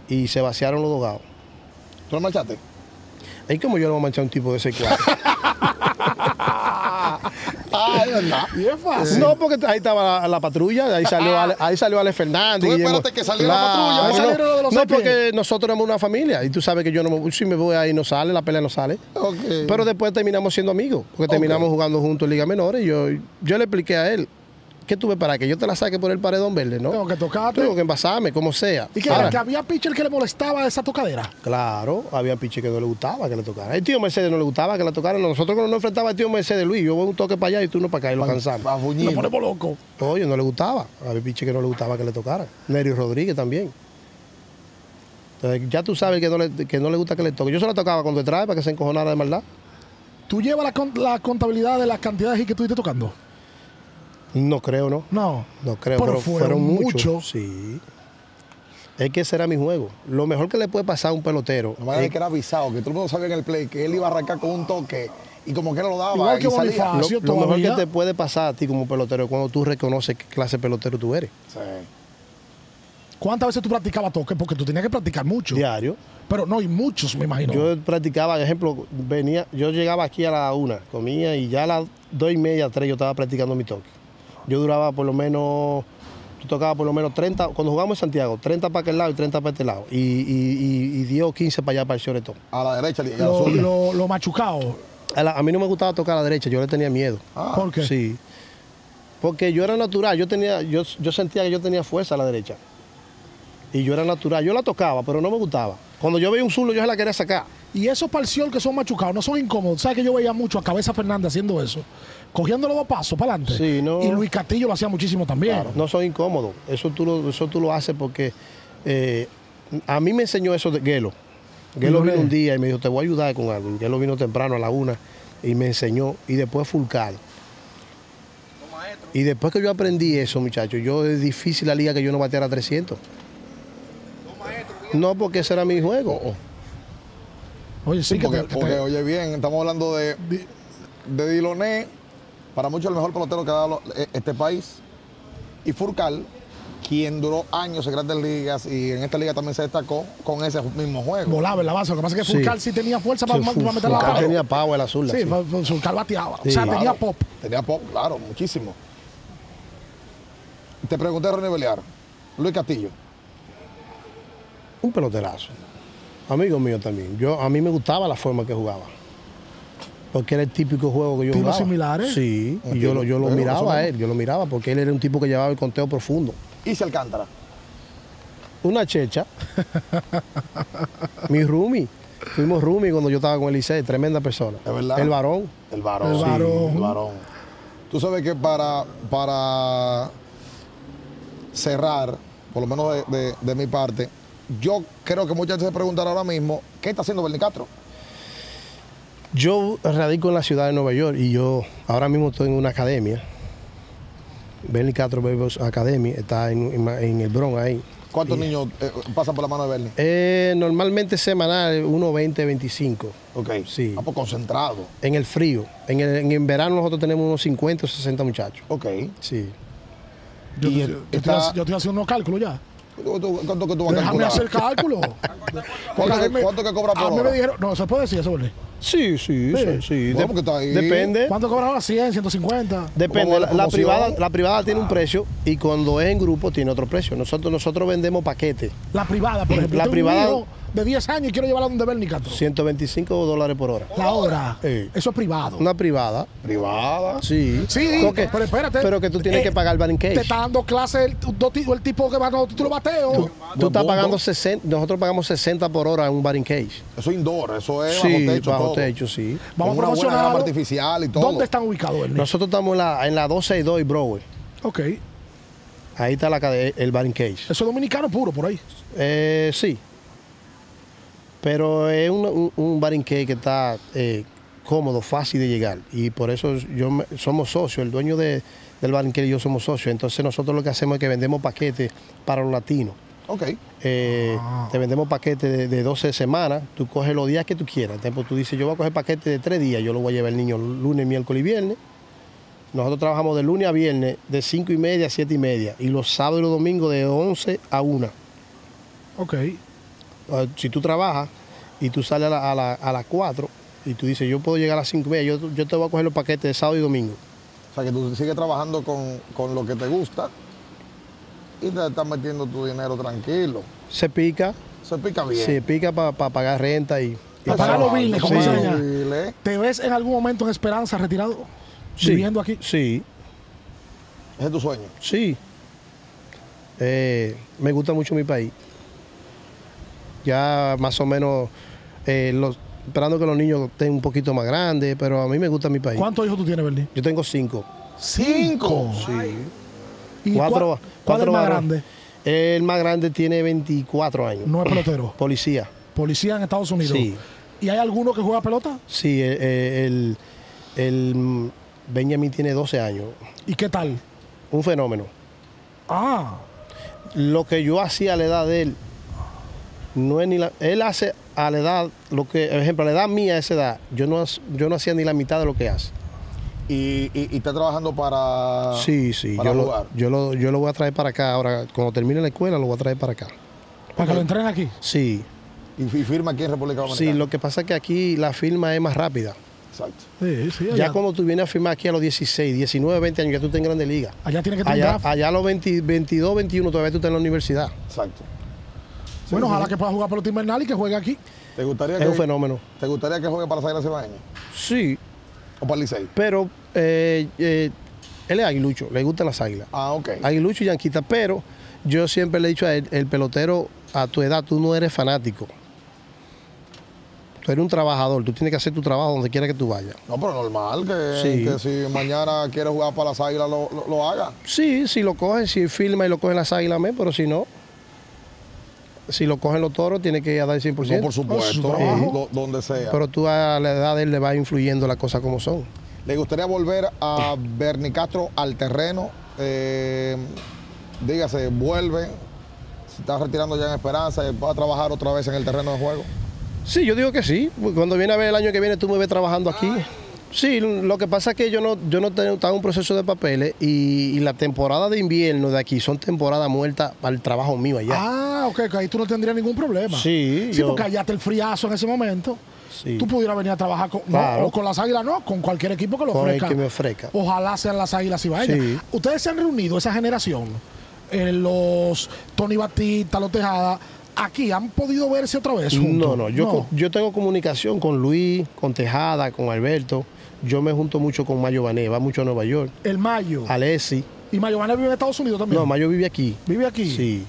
y se vaciaron los dogados. ¿Tú no marchaste? Es como yo le voy a manchar a un tipo de ese cuadro. Ah, es verdad. Y es fácil. No, porque ahí estaba la, la patrulla, ahí salió, Ale, ahí salió Ale Fernández. Tú espérate que saliera la patrulla, ahí salieron los de los No, porque nosotros éramos una familia y tú sabes que yo no me, si me voy ahí no sale, la pelea no sale. Pero después terminamos siendo amigos, porque terminamos jugando juntos en Liga Menores y yo, yo le expliqué a él, ¿qué tuve para que yo te la saque por el paredón verde, no? Tengo que tocarte. Tengo que envasarme, como sea. Y que, Ahora, que había pitcher que le molestaba esa tocadera. Claro, había piche que no le gustaba que le tocara. El tío Mercedes no le gustaba que le tocaran. Nosotros cuando nos enfrentaba al tío Mercedes, Luis, yo voy un toque para allá y tú no para acá y lo cansamos. Fuñir. ponemos loco. Oye, no le gustaba. Había piche que no le gustaba que le tocaran. Nerio Rodríguez también. Entonces, ya tú sabes que no, le, que no le gusta que le toque. Yo se lo tocaba cuando trae para que se encojonara de maldad. ¿Tú llevas la, la contabilidad de las cantidades que estuviste tocando? No creo, ¿no? No. No creo, Pero pero, fueron fueron, muchos. muchos. Sí. Es que ese era mi juego. Lo mejor que le puede pasar a un pelotero. No es- que era avisado, que todo el mundo sabía en el play que él iba a arrancar con un toque y como que no lo daba Igual que y salía. Bonifacio. lo, lo mejor que te puede pasar a ti como pelotero es cuando tú reconoces qué clase de pelotero tú eres. Sí. ¿Cuántas veces tú practicabas toque? Porque tú tenías que practicar mucho. Diario. Pero no, y muchos, me imagino. Yo practicaba, por ejemplo, venía, yo llegaba aquí a la una, comía y ya a las dos y media, tres yo estaba practicando mi toque. Yo duraba por lo menos, yo tocaba por lo menos 30, cuando jugamos en Santiago, 30 para aquel lado y 30 para este lado. Y, y, y, y 10 o 15 para allá para el Choretón. A la derecha y a la lo, lo, lo machucado. A, la- a mí no me gustaba tocar a la derecha, yo le tenía miedo. Ah, ¿Por qué? Sí. Porque yo era natural, yo tenía, yo, yo sentía que yo tenía fuerza a la derecha. Y yo era natural, yo la tocaba, pero no me gustaba. Cuando yo veía un zulo, yo se la quería sacar. Y esos parcial que son machucados no son incómodos. ¿Sabes que yo veía mucho a Cabeza Fernández haciendo eso? Cogiendo los dos pasos para adelante. Sí, no. Y Luis Castillo lo hacía muchísimo también. No son incómodos. Eso tú lo, eso tú lo haces porque eh, a mí me enseñó eso de Gelo. Gelo vino un día y me dijo, te voy a ayudar con algo. Y Gelo vino temprano a la una y me enseñó. Y después Fulcar. Y después que yo aprendí eso, muchachos, yo es difícil la liga que yo no bateara 300. No, porque ese era mi juego. Oye, sí, Sí, que porque, te- que porque, te- oye bien, estamos hablando de, de Diloné, para muchos el mejor pelotero que ha dado e- este país, y Furcal, quien duró años en grandes ligas y en esta liga también se destacó con ese mismo juego. Volaba en la base. Lo que pasa es que Sí. Fulcar sí tenía fuerza para, Sí, para meter la bala. tenía power azul. Sí, sí. Fu- Fulcar bateaba. Sí. o sea, tenía pop. Tenía pop, claro, muchísimo. Te pregunté, Ronnie Beliar, Luis Castillo. Un peloterazo. Amigo mío también. Yo, a mí me gustaba la forma que jugaba. Porque era el típico juego que yo ¿Estilos jugaba. similares? Sí, Un y yo, lo- yo lo miraba a él, yo lo miraba porque él era un tipo que llevaba el conteo profundo. Ise Alcántara. Una checha. Mi roomie. Fuimos roomie cuando yo estaba con Eliseo, tremenda persona. ¿Es verdad? El varón. El varón. El varón. el varón. Tú sabes que para, para cerrar, por lo menos de, de- de mi parte, yo creo que mucha gente se preguntará ahora mismo, ¿qué está haciendo Bernie Castro? Yo radico en la ciudad de Nueva York y yo ahora mismo estoy en una academia. Bernie Castro Baseball Academy está en, en- en el Bronx ahí. ¿Cuántos Y- niños eh, pasan por la mano de Bernie? Eh, normalmente semanal, unos 20, 25. Ok. Sí. Ah, pues concentrado. En el frío. En el, en el verano nosotros tenemos unos 50 o 60 muchachos. Ok. Sí. Yo, Y yo- el- yo estoy, está- haci- yo estoy haciendo unos cálculos ya. ¿Tú- tú- ¿Cuánto que tú vas a Déjame hacer cálculos. ¿Cuánto a que- mí cuánto que cobra por A mí hora? me dijeron, no, se puede decir eso, ¿verdad? Sí, sí, Sí. sí. Bueno, porque está ahí. Depende. ¿Cuánto cobraba? 100, 150. Depende, la, la privada, la privada tiene un precio y cuando es en grupo tiene otro precio. Nosotros, nosotros vendemos paquetes, La privada, por ejemplo. La privada- de 10 años y quiero llevarla donde Bernie Castro. 125 dólares por hora. La hora. Sí. Eso es privado. Una privada, Privada. sí. Sí, Porque- pero espérate. Pero que tú tienes Eh, que pagar el Te está dando clase el, el tipo que va con título bateo. Tú Buen estás pagando 60, nosotros pagamos 60 por hora en un batting cage. Eso es indoor, eso es Sí, bajo techo. bajo todo. techo, sí. Vamos Con a una buena grama promocionarlo. artificial y todo. ¿Dónde están ubicados, Bernie? Nosotros estamos en la, en la 262 y Broadway. Ok. Ahí está la, el batting cage. Eso es dominicano puro por ahí. Eh, sí. Pero es un, un, cage que está eh, cómodo, fácil de llegar. Y por eso yo me- somos socios, el dueño de- del cage y yo somos socios. Entonces nosotros lo que hacemos es que vendemos paquetes para los latinos. Ok. Eh, Te vendemos paquetes de, de 12 semanas, tú coges los días que tú quieras. Ejemplo, tú dices, yo voy a coger paquete de tres días, yo lo voy a llevar el niño lunes, miércoles y viernes. Nosotros trabajamos de lunes a viernes de 5 y media a 7 y media y los sábados y los domingos de 11 a 1. Ok. Ah, Si tú trabajas y tú sales a, la- a la- a las 4 y tú dices, yo puedo llegar a las 5 y media, yo, yo te voy a coger los paquetes de sábado y domingo. O sea, que tú sigues trabajando con, con lo que te gusta y te estás metiendo tu dinero tranquilo. Se pica, Se pica bien. se pica para pagar renta y... y Para pagar los biles, como Sí. ¿Te ves en algún momento en Esperanza retirado? Sí, Viviendo aquí. Sí, Ese es tu sueño. Sí. Eh, me gusta mucho mi país. Ya más o menos eh, los- esperando que los niños estén un poquito más grandes, pero a mí me gusta mi país. ¿Cuántos hijos tú tienes, Bernie? Yo tengo cinco. Cinco. Sí. ¿Y Cuatro, cuál, cuatro cuál es el más grande? El más grande tiene 24 años. No es pelotero. Policía. Policía en Estados Unidos. Sí. ¿Y hay alguno que juega pelota? Sí, eh, eh, el, el, Benjamin tiene 12 años. ¿Y qué tal? Un fenómeno. Ah, lo que yo hacía a la edad de él, no es ni la, él hace a la edad, lo que, por ejemplo, a la edad mía, a esa edad, yo no, yo no hacía ni la mitad de lo que hace. Y, y, y está trabajando para, sí, sí, para yo lo, yo, lo, yo lo voy a traer para acá. Ahora, cuando termine la escuela, lo voy a traer para acá. para que lo entren aquí. Sí, Y, y firma aquí en República sí, Dominicana. lo que pasa es que aquí la firma es más rápida. Exacto. Sí, sí. Allá, Ya cuando tú vienes a firmar aquí a los 16, 19, 20 años, ya tú estás en Grande Liga. allá tiene que tener Allá, allá a los 20 22, 21 todavía tú estás en la universidad. Exacto. Bueno, ojalá que pueda jugar pelota invernal y que juegue aquí. ¿Te gustaría, Es que, un fenómeno. ¿Te gustaría que juegue para Sagra Cibaeña? Sí, ¿O para el Licey? pero eh, eh, él es aguilucho, le gustan las águilas. Ah, ok. Aguilucho y Yanquita, pero yo siempre le he dicho a él, el pelotero a tu edad, tú no eres fanático. Tú eres un trabajador, tú tienes que hacer tu trabajo donde quiera que tú vayas. No, pero normal que, Sí. que si mañana quiere jugar para las águilas lo, lo- lo haga. Sí, si lo cogen, si filma y lo cogen las águilas, me, pero si no, si lo cogen los toros, tiene que ir a dar el 100%. No, por supuesto, do- donde sea. Pero tú a la edad de él le va influyendo las cosas como son. ¿Le gustaría volver a Bernie Castro al terreno? Eh, dígase, vuelve. Se está retirando ya en Esperanza. ¿Va a trabajar otra vez en el terreno de juego? Sí, yo digo que sí. Cuando viene a ver el año que viene, tú me ves trabajando aquí. Sí, lo que pasa es que yo no, yo no tengo, estaba en un proceso de papeles y, y la temporada de invierno de aquí son temporadas muertas para el trabajo mío allá. Ah, ok, que ahí tú no tendrías ningún problema. Sí, Sí, yo- porque allá está el friazo en ese momento. Sí. Tú pudieras venir a trabajar con, no, Claro. o con las águilas, no, con cualquier equipo que lo Con el ofrezca. que me ofrezca. Ojalá sean las águilas ibaeñas. Sí. Ustedes se han reunido, esa generación, eh, los Tony Batista, los Tejada, aquí, ¿han podido verse otra vez juntos? No, no, yo, co- yo tengo comunicación con Luis, con Tejada, con Alberto. Yo me junto mucho con Mayo Bané, va mucho a Nueva York. El Mayo. Alessi. Y Mayo Vané vive en Estados Unidos también. No, Mayo vive aquí. ¿Vive aquí? Sí,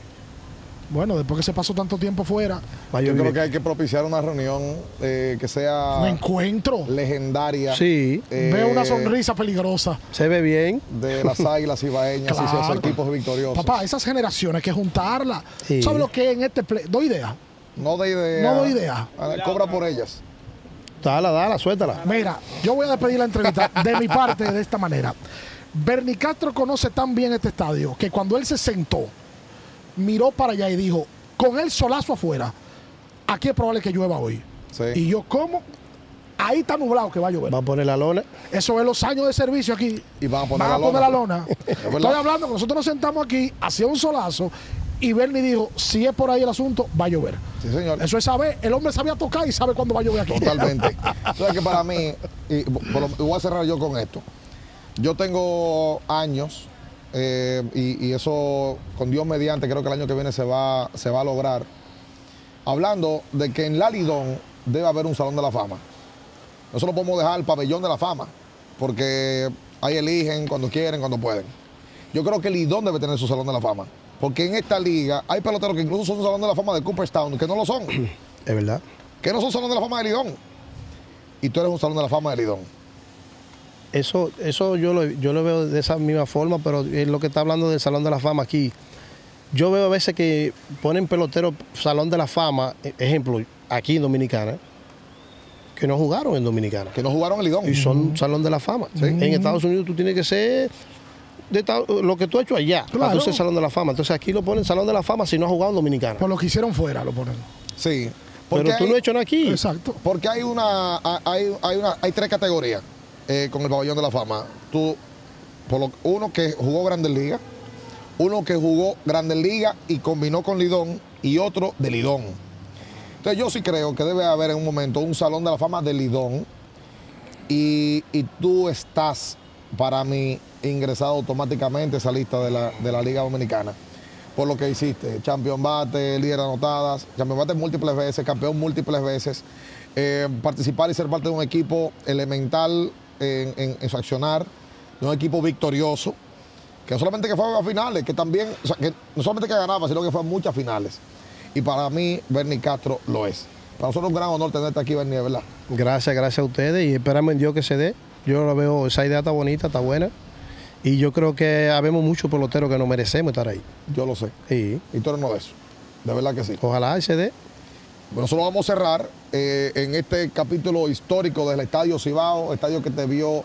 Bueno, después que se pasó tanto tiempo fuera, Mayo Yo vive creo que hay que propiciar una reunión eh, que un sea encuentro. legendaria. Sí, eh, Veo una sonrisa peligrosa. se ve bien. de las águilas ibaeñas y Claro. sus equipos victoriosos. Papá, esas generaciones hay que juntarlas. Sí. ¿Sabes lo que es en este play? ¿Doy idea? No de idea. No doy idea. Ah, Cobra por ellas. Dala, dala, suéltala. Mira, yo voy a despedir la entrevista de mi parte de esta manera. Bernie Castro conoce tan bien este estadio que cuando él se sentó, miró para allá y dijo, con el solazo afuera, aquí es probable que llueva hoy. Sí. Y yo, ¿cómo? Ahí está nublado que va a llover. Va a poner la lona. Eso es los años de servicio aquí. Y van a poner Van la a poner lona. la lona. Estoy hablando que nosotros nos sentamos aquí, hacía un solazo, y Bernie dijo, si es por ahí el asunto, va a llover. Sí, señor. Eso es saber, el hombre sabía tocar y sabe cuándo va a llover aquí. Totalmente. Sabes que para mí, y por lo- y voy a cerrar yo con esto. Yo tengo años, eh, y, y eso con Dios mediante, creo que el año que viene se va, se va a lograr. Hablando de que en la Lidón debe haber un salón de la fama. Nosotros podemos dejar el pabellón de la fama, porque ahí eligen cuando quieren, cuando pueden. Yo creo que Lidón debe tener su salón de la fama. Porque en esta liga hay peloteros que incluso son un salón de la fama de Cooperstown, que no lo son Es verdad. que no son salón de la fama de Lidón. Y tú eres un salón de la fama de Lidón. Eso, eso yo, lo, yo lo veo de esa misma forma, pero es lo que está hablando del Salón de la Fama aquí. Yo veo a veces que ponen peloteros Salón de la Fama, e- ejemplo, aquí en Dominicana, que no jugaron en Dominicana. Que no jugaron en Lidón. Y son Salón de la Fama. En Estados Unidos tú tienes que ser de lo que tú has hecho allá, para Claro. tú ser Salón de la Fama. Entonces aquí lo ponen Salón de la Fama si no has jugado en Dominicana. Por lo que hicieron fuera, lo ponen. Sí. Pero tú hay, no has hecho aquí. Exacto. Porque hay una, hay, hay una, hay tres categorías eh, con el pabellón de la fama. Tú, por lo- uno que jugó Grandes Ligas, uno que jugó Grandes Ligas y combinó con Lidón, y otro de Lidón. Entonces yo sí creo que debe haber en un momento un salón de la fama de Lidón y, y tú estás, para mí, ingresado automáticamente a esa lista de la, de la Liga Dominicana. Por lo que hiciste, campeón bate, líder anotadas, campeón bate múltiples veces, campeón múltiples veces, eh, participar y ser parte de un equipo elemental en, en- su accionar, de un equipo victorioso, que no solamente que fue a finales, que también, que no solamente que ganaba, sino que fue a muchas finales. Y para mí, Bernie Castro lo es. Para nosotros es un gran honor tenerte aquí, Bernie, ¿verdad? Gracias, gracias a ustedes y esperamos en Dios que se dé. Yo lo veo, esa idea está bonita, está buena. Y yo creo que habemos muchos peloteros que nos merecemos estar ahí. Yo lo sé. Y Y tú eres uno de esos. De verdad que sí. ojalá se dé. Bueno, nosotros vamos a cerrar eh, en este capítulo histórico del Estadio Cibao, estadio que te vio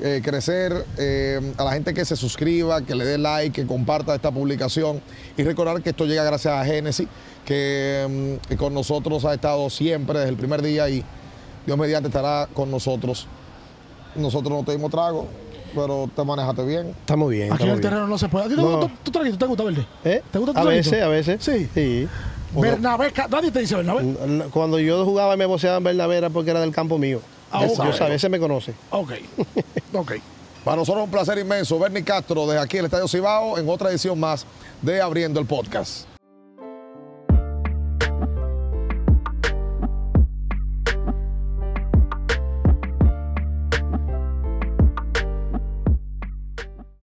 eh, crecer, eh, a la gente que se suscriba, que le dé like, que comparta esta publicación y recordar que esto llega gracias a Génesis, que, mm, que con nosotros ha estado siempre desde el primer día y Dios mediante estará con nosotros. Nosotros no te dimos trago, pero te manejaste bien. Estamos bien. Aquí en el terreno no se puede. ¿A ti te No. gusta tu, traguito? ¿Te gusta verde? ¿Eh? ¿Te gusta tu A veces, a veces. Sí. Sí. Bernabé, nadie te dice Bernabé. Cuando yo jugaba y me boceaban Bernabé era porque era del campo mío. Ah, sabía, ese me conoce. Ok. Ok. Para nosotros es un placer inmenso. Bernie Castro desde aquí el Estadio Cibao en otra edición más de Abriendo el Podcast.